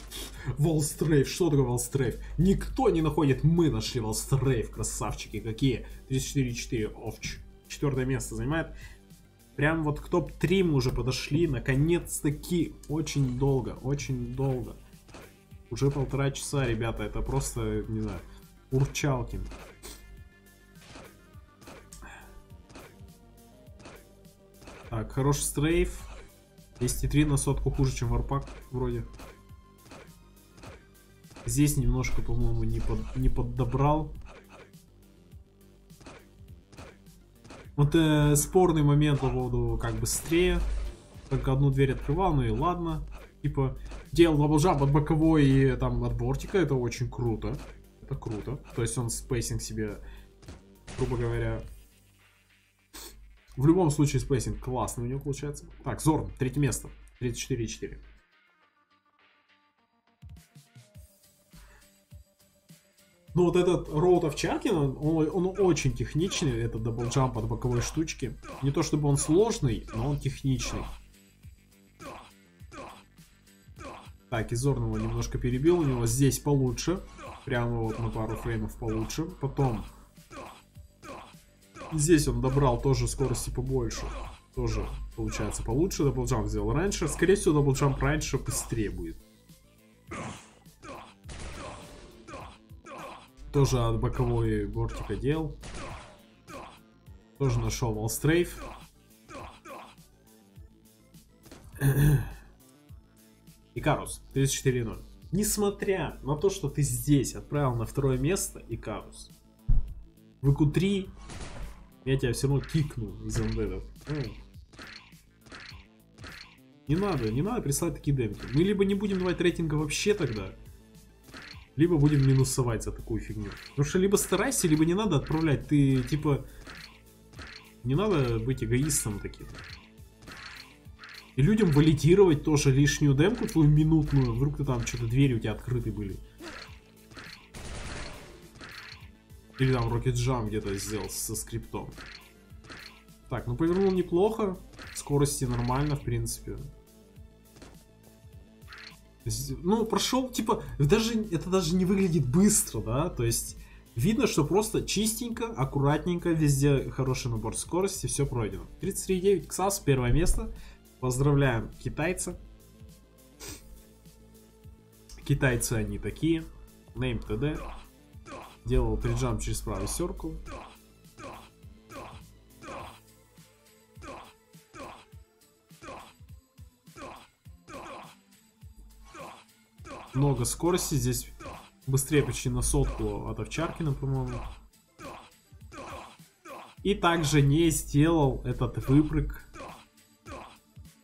Волстрейф. Что такое Волстрейф? Никто не находит. Мы нашли Волстрейф. Красавчики какие. 34-4. Овч. Четвертое место занимает. Прям вот к топ-3 мы уже подошли. Наконец-таки. Очень долго. Очень долго. Уже полтора часа, ребята, это просто, не знаю, урчалкин. Так, хороший стрейф. 203 на сотку хуже, чем варпак, вроде. Здесь немножко, по-моему, не, под, не поддобрал. Вот э, спорный момент по поводу как быстрее. Только одну дверь открывал, ну и ладно. Типа, делал double jump от боковой там от бортика, это очень круто. Это круто. То есть он spacing себе, грубо говоря... В любом случае spacing классный у него получается. Так, Зорн, третье место. 34,4. Ну вот этот route Овчаркин, он, он очень техничный, этот double jump от боковой штучки. Не то чтобы он сложный, но он техничный. Так, Изорного немножко перебил, у него здесь получше. Прямо вот на пару фреймов получше. Потом здесь он добрал тоже скорости побольше. Тоже получается получше. Double jump сделал раньше. Скорее всего, double jump раньше быстрее будет. Тоже от боковой бортика дел. Тоже нашел wall strafe. Икарус, 34-0. Несмотря на то, что ты здесь отправил на второе место, Икарус, в ИКУ-3 я тебя все равно кикну из андедов. Не надо, не надо присылать такие демки. Мы либо не будем давать рейтинга вообще тогда, либо будем минусовать за такую фигню. Потому что либо старайся, либо не надо отправлять. Ты, типа, не надо быть эгоистом таким. И людям валидировать тоже лишнюю демку твою минутную. Вдруг ты там что-то двери у тебя открыты были. Или там Rocket Jump где-то сделал со скриптом. Так, ну повернул неплохо. Скорости нормально, в принципе. Ну, прошел, типа, даже это даже не выглядит быстро, да, то есть видно, что просто чистенько, аккуратненько, везде хороший набор скорости, все пройдено. 33.9 КСАС, первое место. Поздравляем китайца. Китайцы они такие. Name TD. Делал триджамп через правый серкл. много скорости. Здесь быстрее почти на сотку от Овчаркина, по-моему. И также не сделал этот выпрыг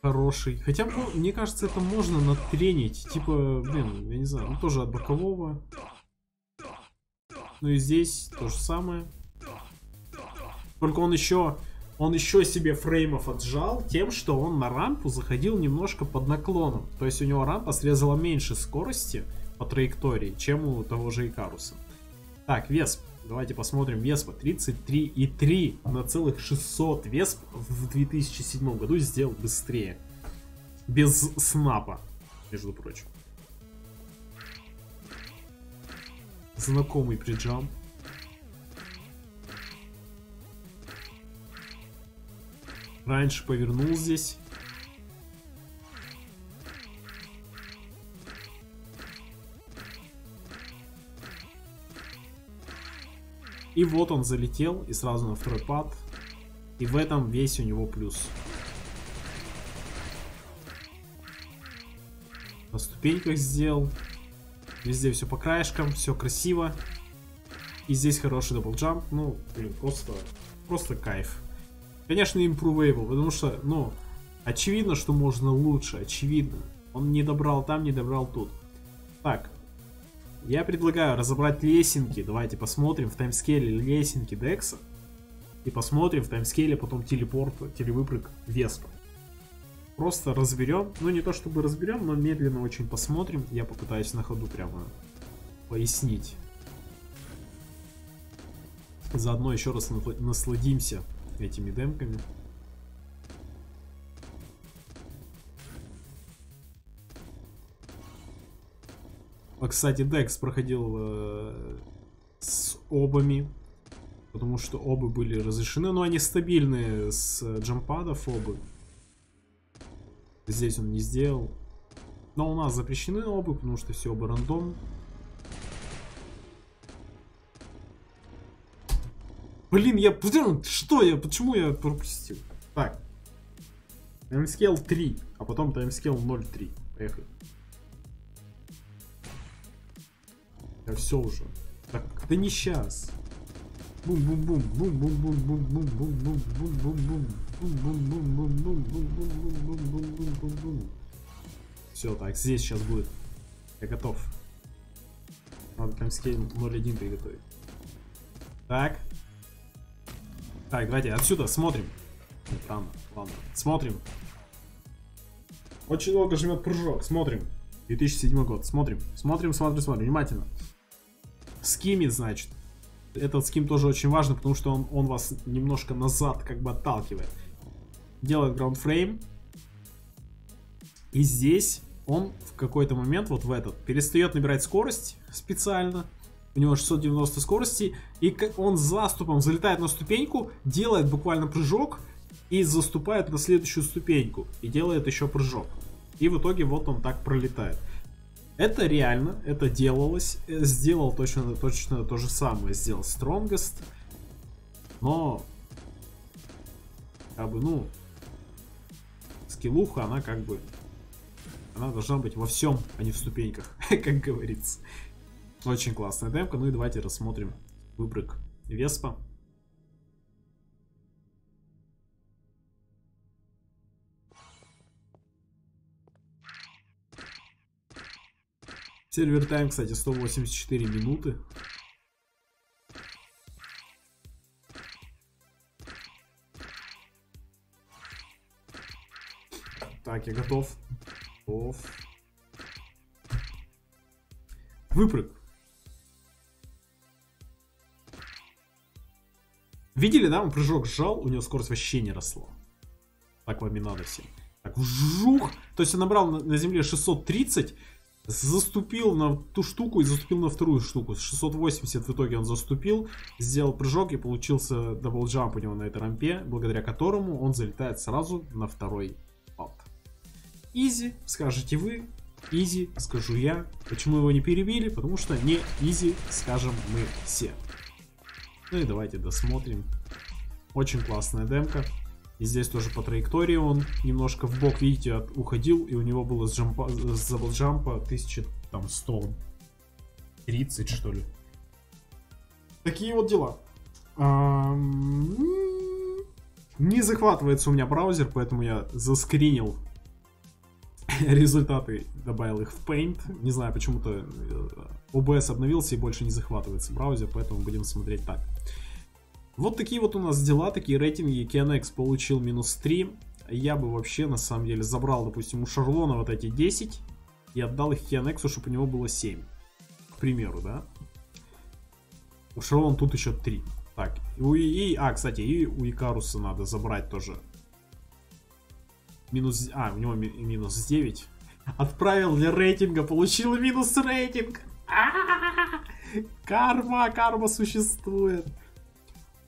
хороший. Хотя, ну, мне кажется, это можно натренить. Типа, блин, я не знаю, ну тоже от бокового. Ну и здесь то же самое. Только он еще он еще себе фреймов отжал тем, что он на рампу заходил немножко под наклоном. То есть у него рампа срезала меньше скорости по траектории, чем у того же Икаруса. Так, Весп. Давайте посмотрим. Веспа 33,3 на целых 600. Весп в 2007 году сделал быстрее. Без снапа, между прочим. Знакомый приджамп. Раньше повернул здесь. И вот он залетел, и сразу на второй pad. И в этом весь у него плюс. На ступеньках сделал. Везде все по краешкам, все красиво. И здесь хороший double jump. Ну, блин, просто, просто кайф. Конечно, improvable, потому что, ну, очевидно, что можно лучше, очевидно. Он не добрал там, не добрал тут. Так, я предлагаю разобрать лесенки. Давайте посмотрим в таймскейле лесенки Декса. И посмотрим в таймскейле потом телепорт, телевыпрыг Веспа. Просто разберем. Ну, не то чтобы разберем, но медленно очень посмотрим. Я попытаюсь на ходу прямо пояснить. Заодно еще раз насладимся этими демками. А, кстати, Декс проходил э, с OB ами, потому что OB ы были разрешены, но они стабильные с jumppad ов OB ы. Здесь он не сделал. Но у нас запрещены OB ы, потому что все OB ы рандом. Блин, я... Что я? Почему я пропустил? Так. Timescale 3, а потом timescale 0.3. Поехали. Да все уже. Так, да не сейчас. Бум-бум-бум, бум-бум-бум, бум-бум-бум, бум-бум-бум, Все, так, здесь сейчас будет. Я готов. Надо таймскейл 0.1 приготовить. Так. Так, давайте отсюда смотрим. Там, ладно. Смотрим. Очень долго жмет прыжок. Смотрим. 2007 год. Смотрим. Смотрим, смотрим, смотрим. Внимательно. Скимит, значит. Этот ским тоже очень важно, потому что он, он вас немножко назад как бы отталкивает. Делает граундфрейм. И здесь он в какой-то момент, вот в этот, перестает набирать скорость специально у него 690 скорости, и он заступом залетает на ступеньку, делает буквально прыжок и заступает на следующую ступеньку и делает еще прыжок. И в итоге вот он так пролетает. Это реально, это делалось, сделал точно, точно то же самое, сделал Strongest, но как бы, ну, скиллуха, она как бы, она должна быть во всем, а не в ступеньках, как говорится. Очень классная демка. Ну и давайте рассмотрим выбрык Веспа. Сервер тайм, кстати, 184 минуты. Так, я готов. Готов. Выпрыг. Видели, да? Он прыжок сжал, у него скорость вообще не росла. Так вам и надо всем. Так, вжух. То есть он набрал на, на земле 630, заступил на ту штуку и заступил на вторую штуку. 680 в итоге он заступил, сделал прыжок и получился double jump у него на этой рампе, благодаря которому он залетает сразу на второй pad. Easy, скажете вы, easy, скажу я. Почему его не перебили? Потому что не easy, скажем мы все. Ну и давайте досмотрим. Очень классная демка. И здесь тоже по траектории он немножко в бок, видите, от, уходил, и у него было с, jump а, с double jump а 1130, что ли. Такие вот дела. Не захватывается у меня браузер, поэтому я заскринил результаты, добавил их в Paint. Не знаю, почему-то OBS э, обновился и больше не захватывается браузер, поэтому будем смотреть так. Вот такие вот у нас дела, такие рейтинги. KNX получил минус 3. Я бы вообще, на самом деле, забрал, допустим, у Шарлона вот эти 10 и отдал их KNX, чтобы у него было 7. К примеру, да? У Шарлона тут еще 3. Так, у и, а, кстати, и у Икаруса надо забрать тоже. Минус, а, у него ми, минус 9. Отправил для рейтинга, получил минус рейтинг. А-а-а! Карма, карма существует.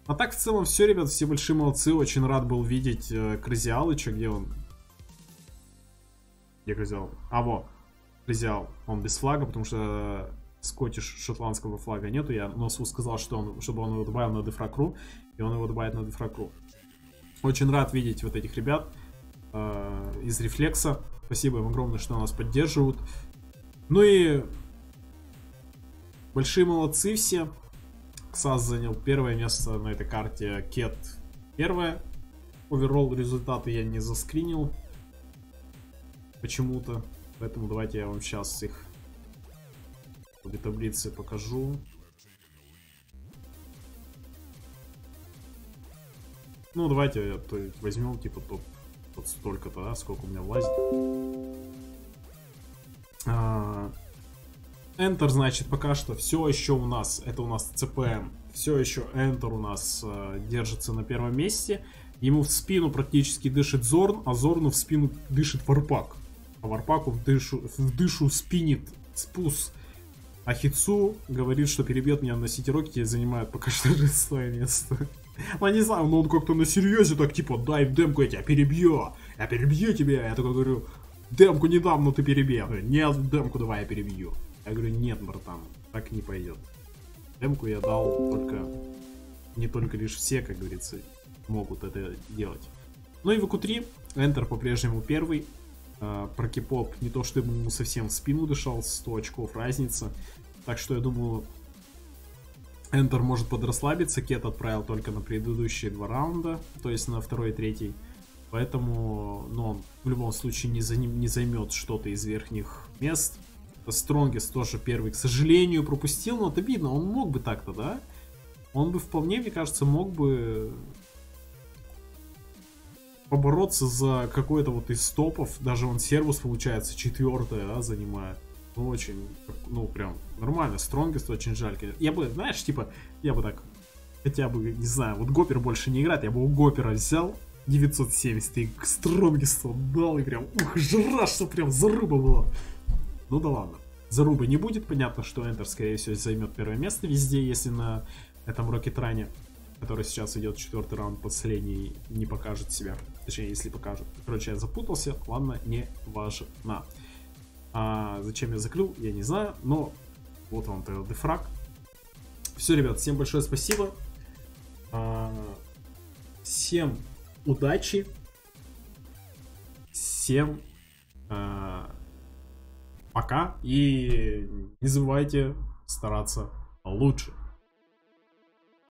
А так в целом все, ребят, все большие молодцы. Очень рад был видеть э, Крызиалыча, где он? Где Крызиал? А, во, Крызиал. Он без флага, потому что скотиш шотландского флага нету. Я Носу сказал, что он, чтобы он его добавил на дефракру, и он его добавит на дефракру. Очень рад видеть вот этих ребят э, из Рефлекса. Спасибо им огромное, что нас поддерживают. Ну и большие молодцы все. Ксас занял первое место на этой карте, Кет первое. Оверолл результаты я не заскринил почему-то. Поэтому давайте я вам сейчас их этой таблице покажу. Ну, давайте то возьмем, типа, топ вот столько-то, да, сколько у меня влазит. А, Enter, значит, пока что все еще у нас, это у нас CPM, все еще Enter у нас э, держится на первом месте. Ему в спину практически дышит Зорн, а Зорну в спину дышит Варпак. А Варпаку в дышу, в дышу спинит Спус. А Хицу говорит, что перебьет меня на Сити Рокете и занимает пока что шестое место. Ну, не знаю, но он как-то на серьезе так, типа, дай в демку, я тебя перебью. Я перебью тебя. Я такой говорю, демку не дам, но ты перебей. Нет, демку давай я перебью. Я говорю, нет, братан, так не пойдет. Демку я дал только... Не только лишь все, как говорится, могут это делать. Ну и в q 3 Enter по-прежнему первый. Uh, про кипоп не то, что ему совсем в спину дышал, 100 очков разница. Так что я думаю, Enter может подрасслабиться. Кет отправил только на предыдущие два раунда, то есть на второй и третий. Поэтому, ну, он в любом случае не, за, не займет что-то из верхних мест. Стронгис тоже первый, к сожалению, пропустил, но это видно, он мог бы так-то, да? Он бы вполне, мне кажется, мог бы побороться за какой-то вот из топов. Даже он сервус, получается, четвертое, да, занимает. Ну, очень, ну, прям нормально. Стронгест очень жаль. Я бы, знаешь, типа, я бы так, хотя бы, не знаю, вот Гопер больше не играет, я бы у Гопера взял 970 и Стронгесту дал, и прям, ух, жара, что прям заруба была. Ну да ладно. Зарубы не будет. Понятно, что Enter, скорее всего, займет первое место везде, если на этом Run, который сейчас идет четвертый раунд, последний, не покажет себя. Точнее, если покажет. Короче, я запутался. Ладно, не важно. А зачем я закрыл, я не знаю. Но вот вам тогда дефраг. Все, ребят, всем большое спасибо. А, всем удачи. Всем а, Пока и не забывайте стараться лучше.